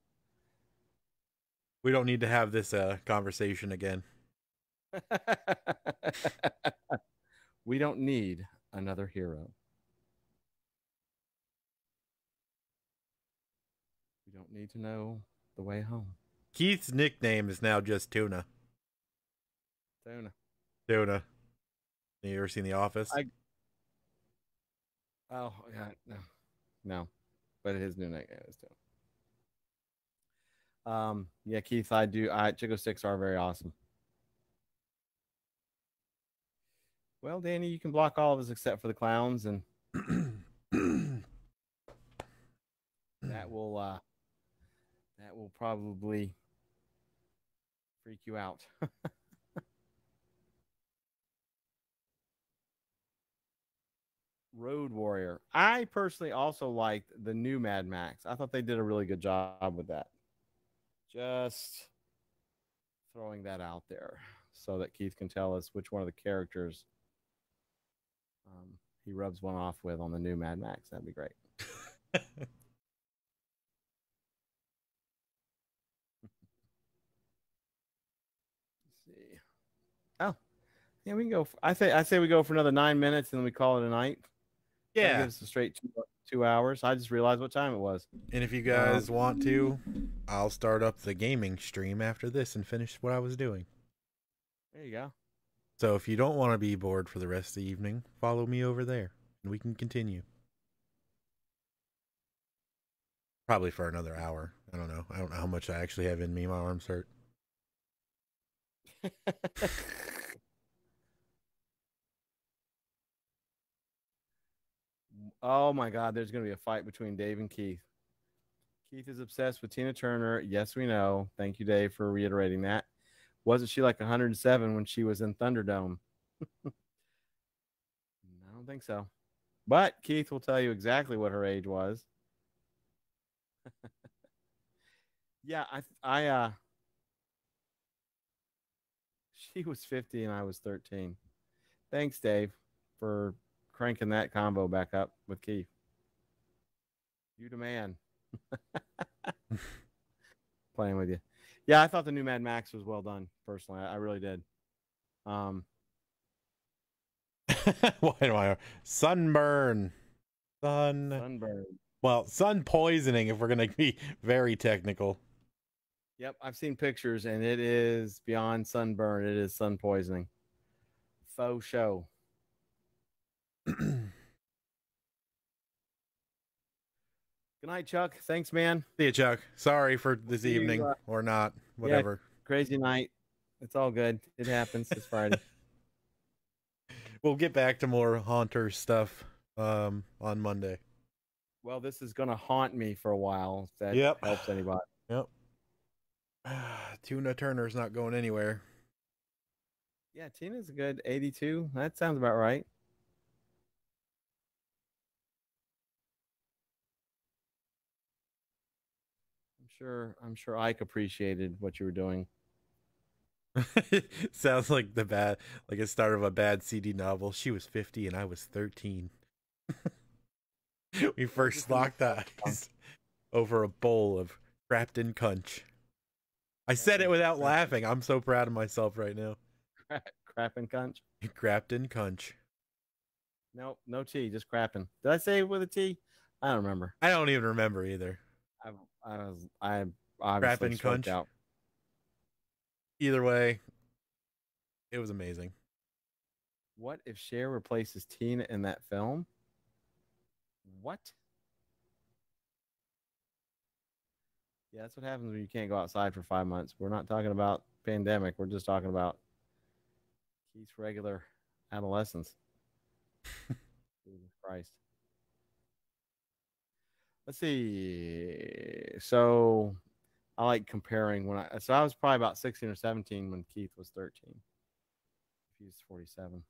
we don't need to have this uh, conversation again. we don't need another hero. We don't need to know the way home. Keith's nickname is now just Tuna. Tuna. Tuna. You ever seen The Office? I- Oh yeah, no, no, but his new nickname is too. Um, yeah, Keith, I do. I Chick-O-Sticks are very awesome. Well, Danny, you can block all of us except for the clowns, and that will uh, that will probably freak you out. Road Warrior. I personally also liked the new Mad Max. I thought they did a really good job with that. Just throwing that out there so that Keith can tell us which one of the characters um, he rubs one off with on the new Mad Max. That'd be great. See. Oh, yeah, we can go. For, I say I say we go for another nine minutes and then we call it a night. That yeah. gives us a straight two, two hours. I just realized what time it was. And if you um, guys want to, I'll start up the gaming stream after this and finish what I was doing. There you go. So if you don't want to be bored for the rest of the evening, follow me over there and we can continue. Probably for another hour. I don't know. I don't know how much I actually have in me. My arms hurt. oh my God, there's going to be a fight between Dave and Keith. Keith is obsessed with Tina Turner. Yes, we know. Thank you, Dave, for reiterating that. Wasn't she like 107 when she was in Thunderdome? I don't think so. But Keith will tell you exactly what her age was. yeah, I I uh she was 50 and I was 13. Thanks, Dave, for cranking that combo back up with Keith. You the man. Playing with you. Yeah, I thought the new Mad Max was well done. Personally, I, I really did. Um, Why do I sunburn? Sun sunburn. well, sun poisoning if we're gonna be very technical. Yep, I've seen pictures, and it is beyond sunburn. It is sun poisoning. Faux show. Good night, Chuck. Thanks, man. See you, Chuck. Sorry for this see you, evening uh, or not. Whatever. Crazy night. It's all good. It happens. It's Friday. We'll get back to more Haunter stuff um on Monday. well, this is gonna haunt me for a while. If that Yep. helps anybody. Yep. Tuna Turner's not going anywhere. Yeah, Tina's a good 82. That sounds about right. Sure. I'm sure Ike appreciated what you were doing. Sounds like the bad, like a start of a bad CD novel. She was 50 and I was 13. we first locked eyes over a bowl of Crapton Cunch. I said it without laughing. I'm so proud of myself right now. Crap, crapping conch. in Cunch. No, no T, just crapping. Did I say it with a T? I don't remember. I don't even remember either. I, was. I obviously conch? out. Either way, it was amazing. What if Cher replaces Tina in that film? What? Yeah, that's what happens when you can't go outside for five months. We're not talking about pandemic. We're just talking about Keith's regular adolescence. Jesus Christ. Let's see. So I like comparing when I so I was probably about 16 or 17 when Keith was 13. If he's 47.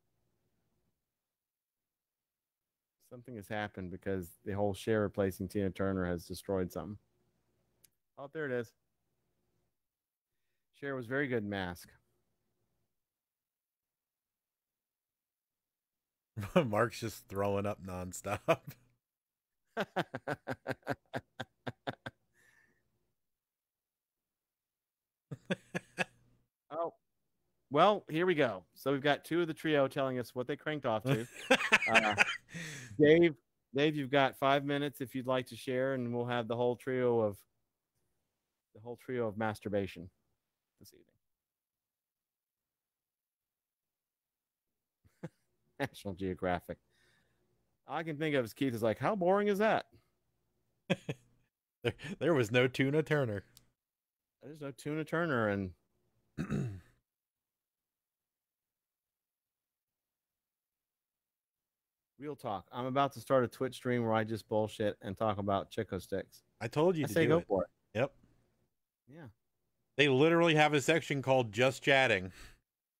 Something has happened because the whole Cher replacing Tina Turner has destroyed something. Oh, there it is. Cher was very good mask. Mark's just throwing up nonstop. oh, well, here we go. So we've got two of the trio telling us what they cranked off to. Uh, Dave, Dave, you've got five minutes if you'd like to share, and we'll have the whole trio of the whole trio of masturbation this evening. National Geographic. I can think of is Keith is like, how boring is that? there, there was no Tuna Turner. There's no Tuna Turner, and Real talk. I'm about to start a Twitch stream where I just bullshit and talk about Chick-O-Sticks. I told you I to say do go it. for it. Yep. Yeah. They literally have a section called just chatting.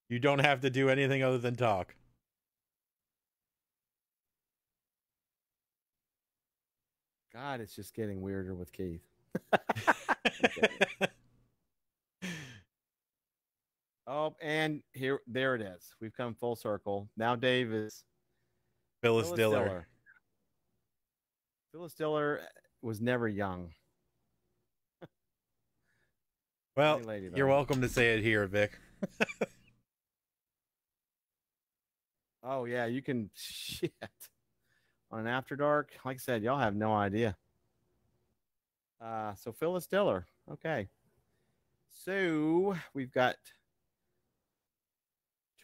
You don't have to do anything other than talk. God, it's just getting weirder with Keith. Oh, and here, there it is. We've come full circle. Now Dave is Phyllis Diller. Phyllis Diller was never young. Well, lady, you're welcome to say it here, Vic. Oh yeah, you can shit on an after dark. Like I said, y'all have no idea. Uh, so Phyllis Diller. Okay. So we've got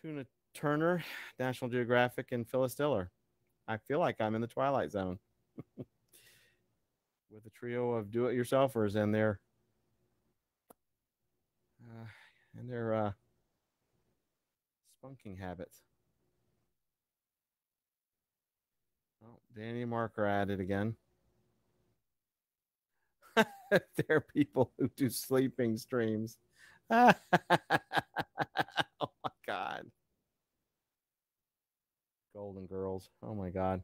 Tuna Turner, National Geographic, and Phyllis Diller. I feel like I'm in the Twilight Zone with a trio of do-it-yourselfers and their uh, and their uh, spunking habits. Oh, Danny and Mark are at it again. there are people who do sleeping streams. oh my god. Golden Girls. Oh my god.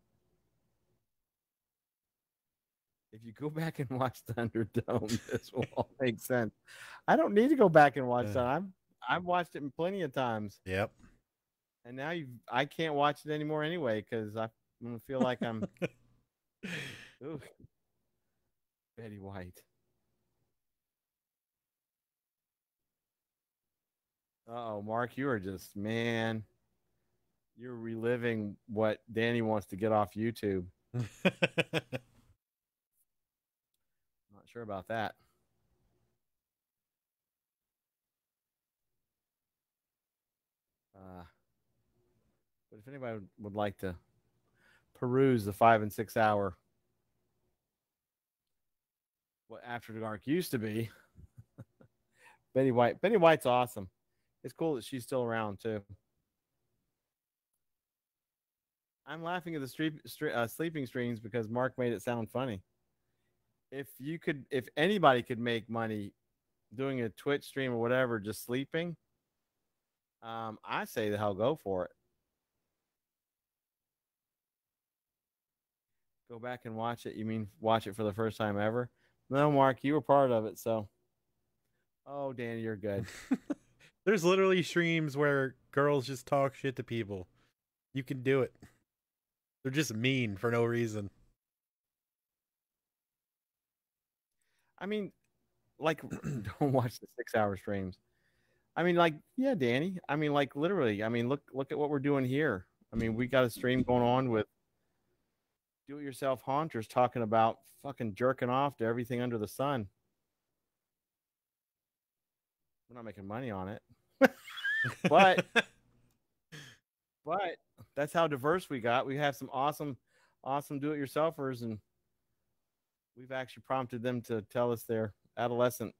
If you go back and watch Thunderdome, this will all make sense. I don't need to go back and watch that. I'm I've watched it plenty of times, Yep. and now you I can't watch it anymore anyway because I'm gonna feel like I'm Ooh. Betty White. Uh oh, Mark, you are just man. You're reliving what Danny wants to get off YouTube. Not sure about that. Uh, but if anybody would like to peruse the five and six hour, what After the Dark used to be, Betty White. Betty White's awesome. It's cool that she's still around too. I'm laughing at the street, street uh, sleeping streams because Mark made it sound funny. If you could, if anybody could make money doing a Twitch stream or whatever, just sleeping, um, I say the hell go for it. Go back and watch it. You mean watch it for the first time ever? No, Mark, you were part of it, so. Oh, Danny, you're good. There's literally streams where girls just talk shit to people. You can do it. They're just mean for no reason. I mean, like, don't watch the six-hour streams. I mean, like, yeah, Danny. I mean, like, literally. I mean, look, look at what we're doing here. I mean, we got a stream going on with do-it-yourself haunters talking about fucking jerking off to everything under the sun. We're not making money on it, But- but that's how diverse we got. We have some awesome, awesome do-it-yourselfers, and we've actually prompted them to tell us their adolescent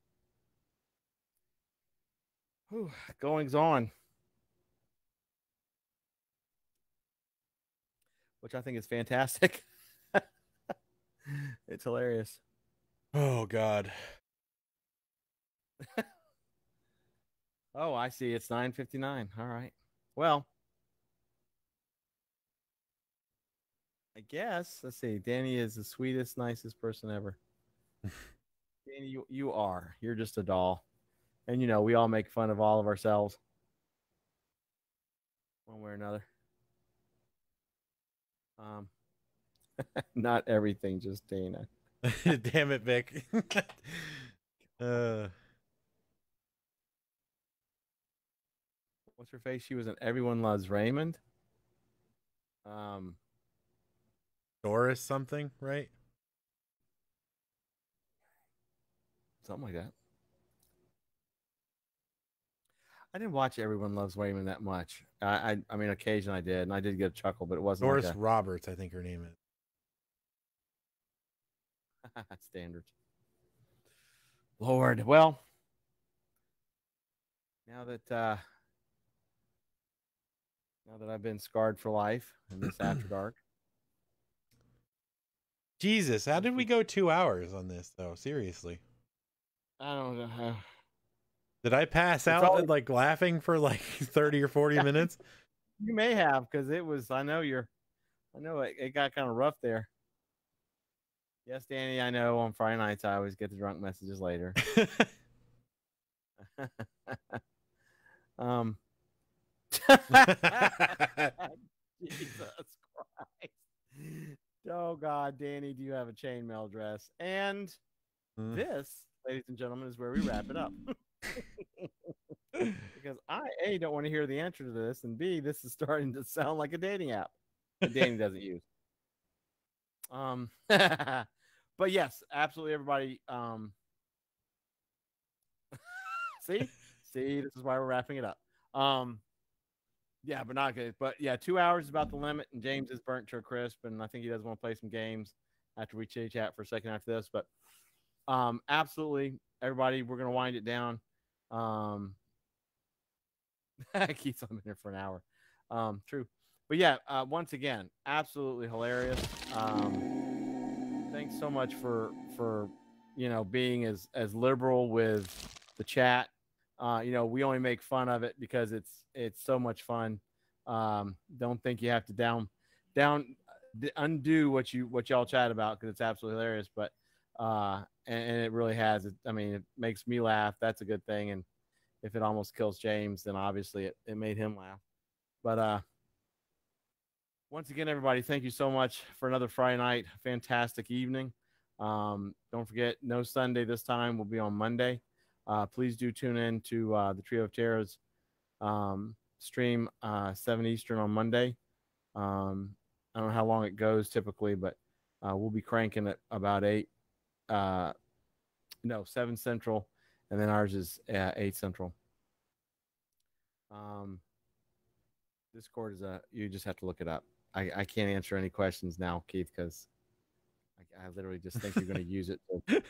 whew, goings on, which I think is fantastic. it's hilarious. oh God. Oh, I see. It's nine fifty nine. All right. Well, I guess let's see. Danny is the sweetest, nicest person ever. Danny, you you are. You're just a doll, and you know we all make fun of all of ourselves, one way or another. Um, not everything, just Dana. Damn it, Vic. uh, What's her face? She was in Everyone Loves Raymond. Um, Doris something, right? something like that. I didn't watch Everyone Loves Raymond that much. I, I, I mean, occasionally I did, and I did get a chuckle, but it wasn't Doris like Roberts, I think her name is. standard. Lord, well, now that uh, now that I've been scarred for life in this after dark, Jesus, how did we go two hours on this though? Seriously. I don't know. how. Did I pass out always- like laughing for like 30 or 40 minutes? You may have because it was. I know you're. I know it, it got kind of rough there. Yes, Danny. I know on Friday nights I always get the drunk messages later. um. Jesus Christ. Oh God, Danny, do you have a chainmail dress? And Mm. this, ladies and gentlemen, is where we wrap it up. because I A don't want to hear the answer to this, and B, this is starting to sound like a dating app that Danny doesn't use. Um but yes, absolutely everybody. Um see? See, this is why we're wrapping it up. Um yeah, but not good. But yeah, two hours is about the limit, and James is burnt to a crisp, and I think he doesn't want to play some games after we chit chat for a second after this. But um, absolutely, everybody, we're gonna wind it down. Um, Keith's on here for an hour. Um, true, but yeah, uh, once again, absolutely hilarious. Um, thanks so much for for you know being as as liberal with the chat. Uh, you know, we only make fun of it because it's it's so much fun. Um, don't think you have to down down undo what you what y'all chat about because it's absolutely hilarious. But uh, and, and it really has. I mean, it makes me laugh. That's a good thing. And if it almost kills James, then obviously it, it made him laugh. But uh, once again, everybody, thank you so much for another Friday night. Fantastic evening. Um, don't forget, no Sunday this time. We'll be on Monday. Uh, please do tune in to uh, the Trio of Terrors um, stream uh, 7 Eastern on Monday. Um, I don't know how long it goes typically, but uh, we'll be cranking it about 8. Uh, no, 7 Central, and then ours is uh, 8 Central. Um, Discord is a, you just have to look it up. I, I can't answer any questions now, Keith, because I, I literally just think you're going to use it to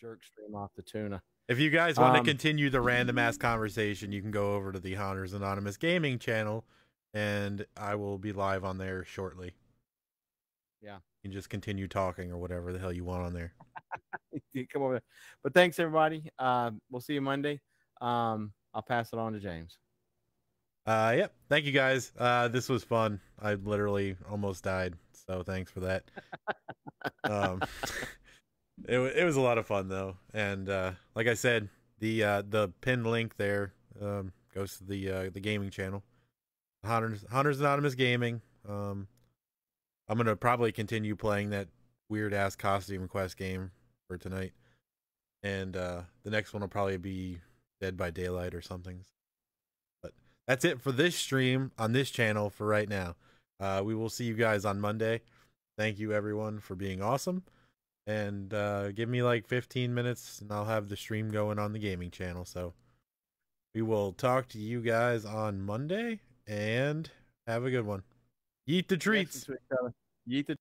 jerk stream off the tuna. If you guys want Um, to continue the random ass conversation, you can go over to the Haunters Anonymous Gaming channel, and I will be live on there shortly. Yeah. You can just continue talking or whatever the hell you want on there. Come over. But thanks everybody. Uh, we'll see you Monday. Um, I'll pass it on to James. Uh, yep. Thank you guys. Uh, this was fun. I literally almost died, so thanks for that. um, it it was a lot of fun though, and uh, like I said, the uh, the pinned link there um, goes to the uh, the gaming channel, Haunters Haunters Anonymous Gaming. Um, I'm gonna probably continue playing that weird ass costume quest game for tonight, and uh, the next one will probably be Dead by Daylight or something. That's it for this stream on this channel for right now. Uh, we will see you guys on Monday. Thank you everyone for being awesome. And uh, give me like 15 minutes and I'll have the stream going on the gaming channel. So we will talk to you guys on Monday and have a good one. Eat the treats. Yeet the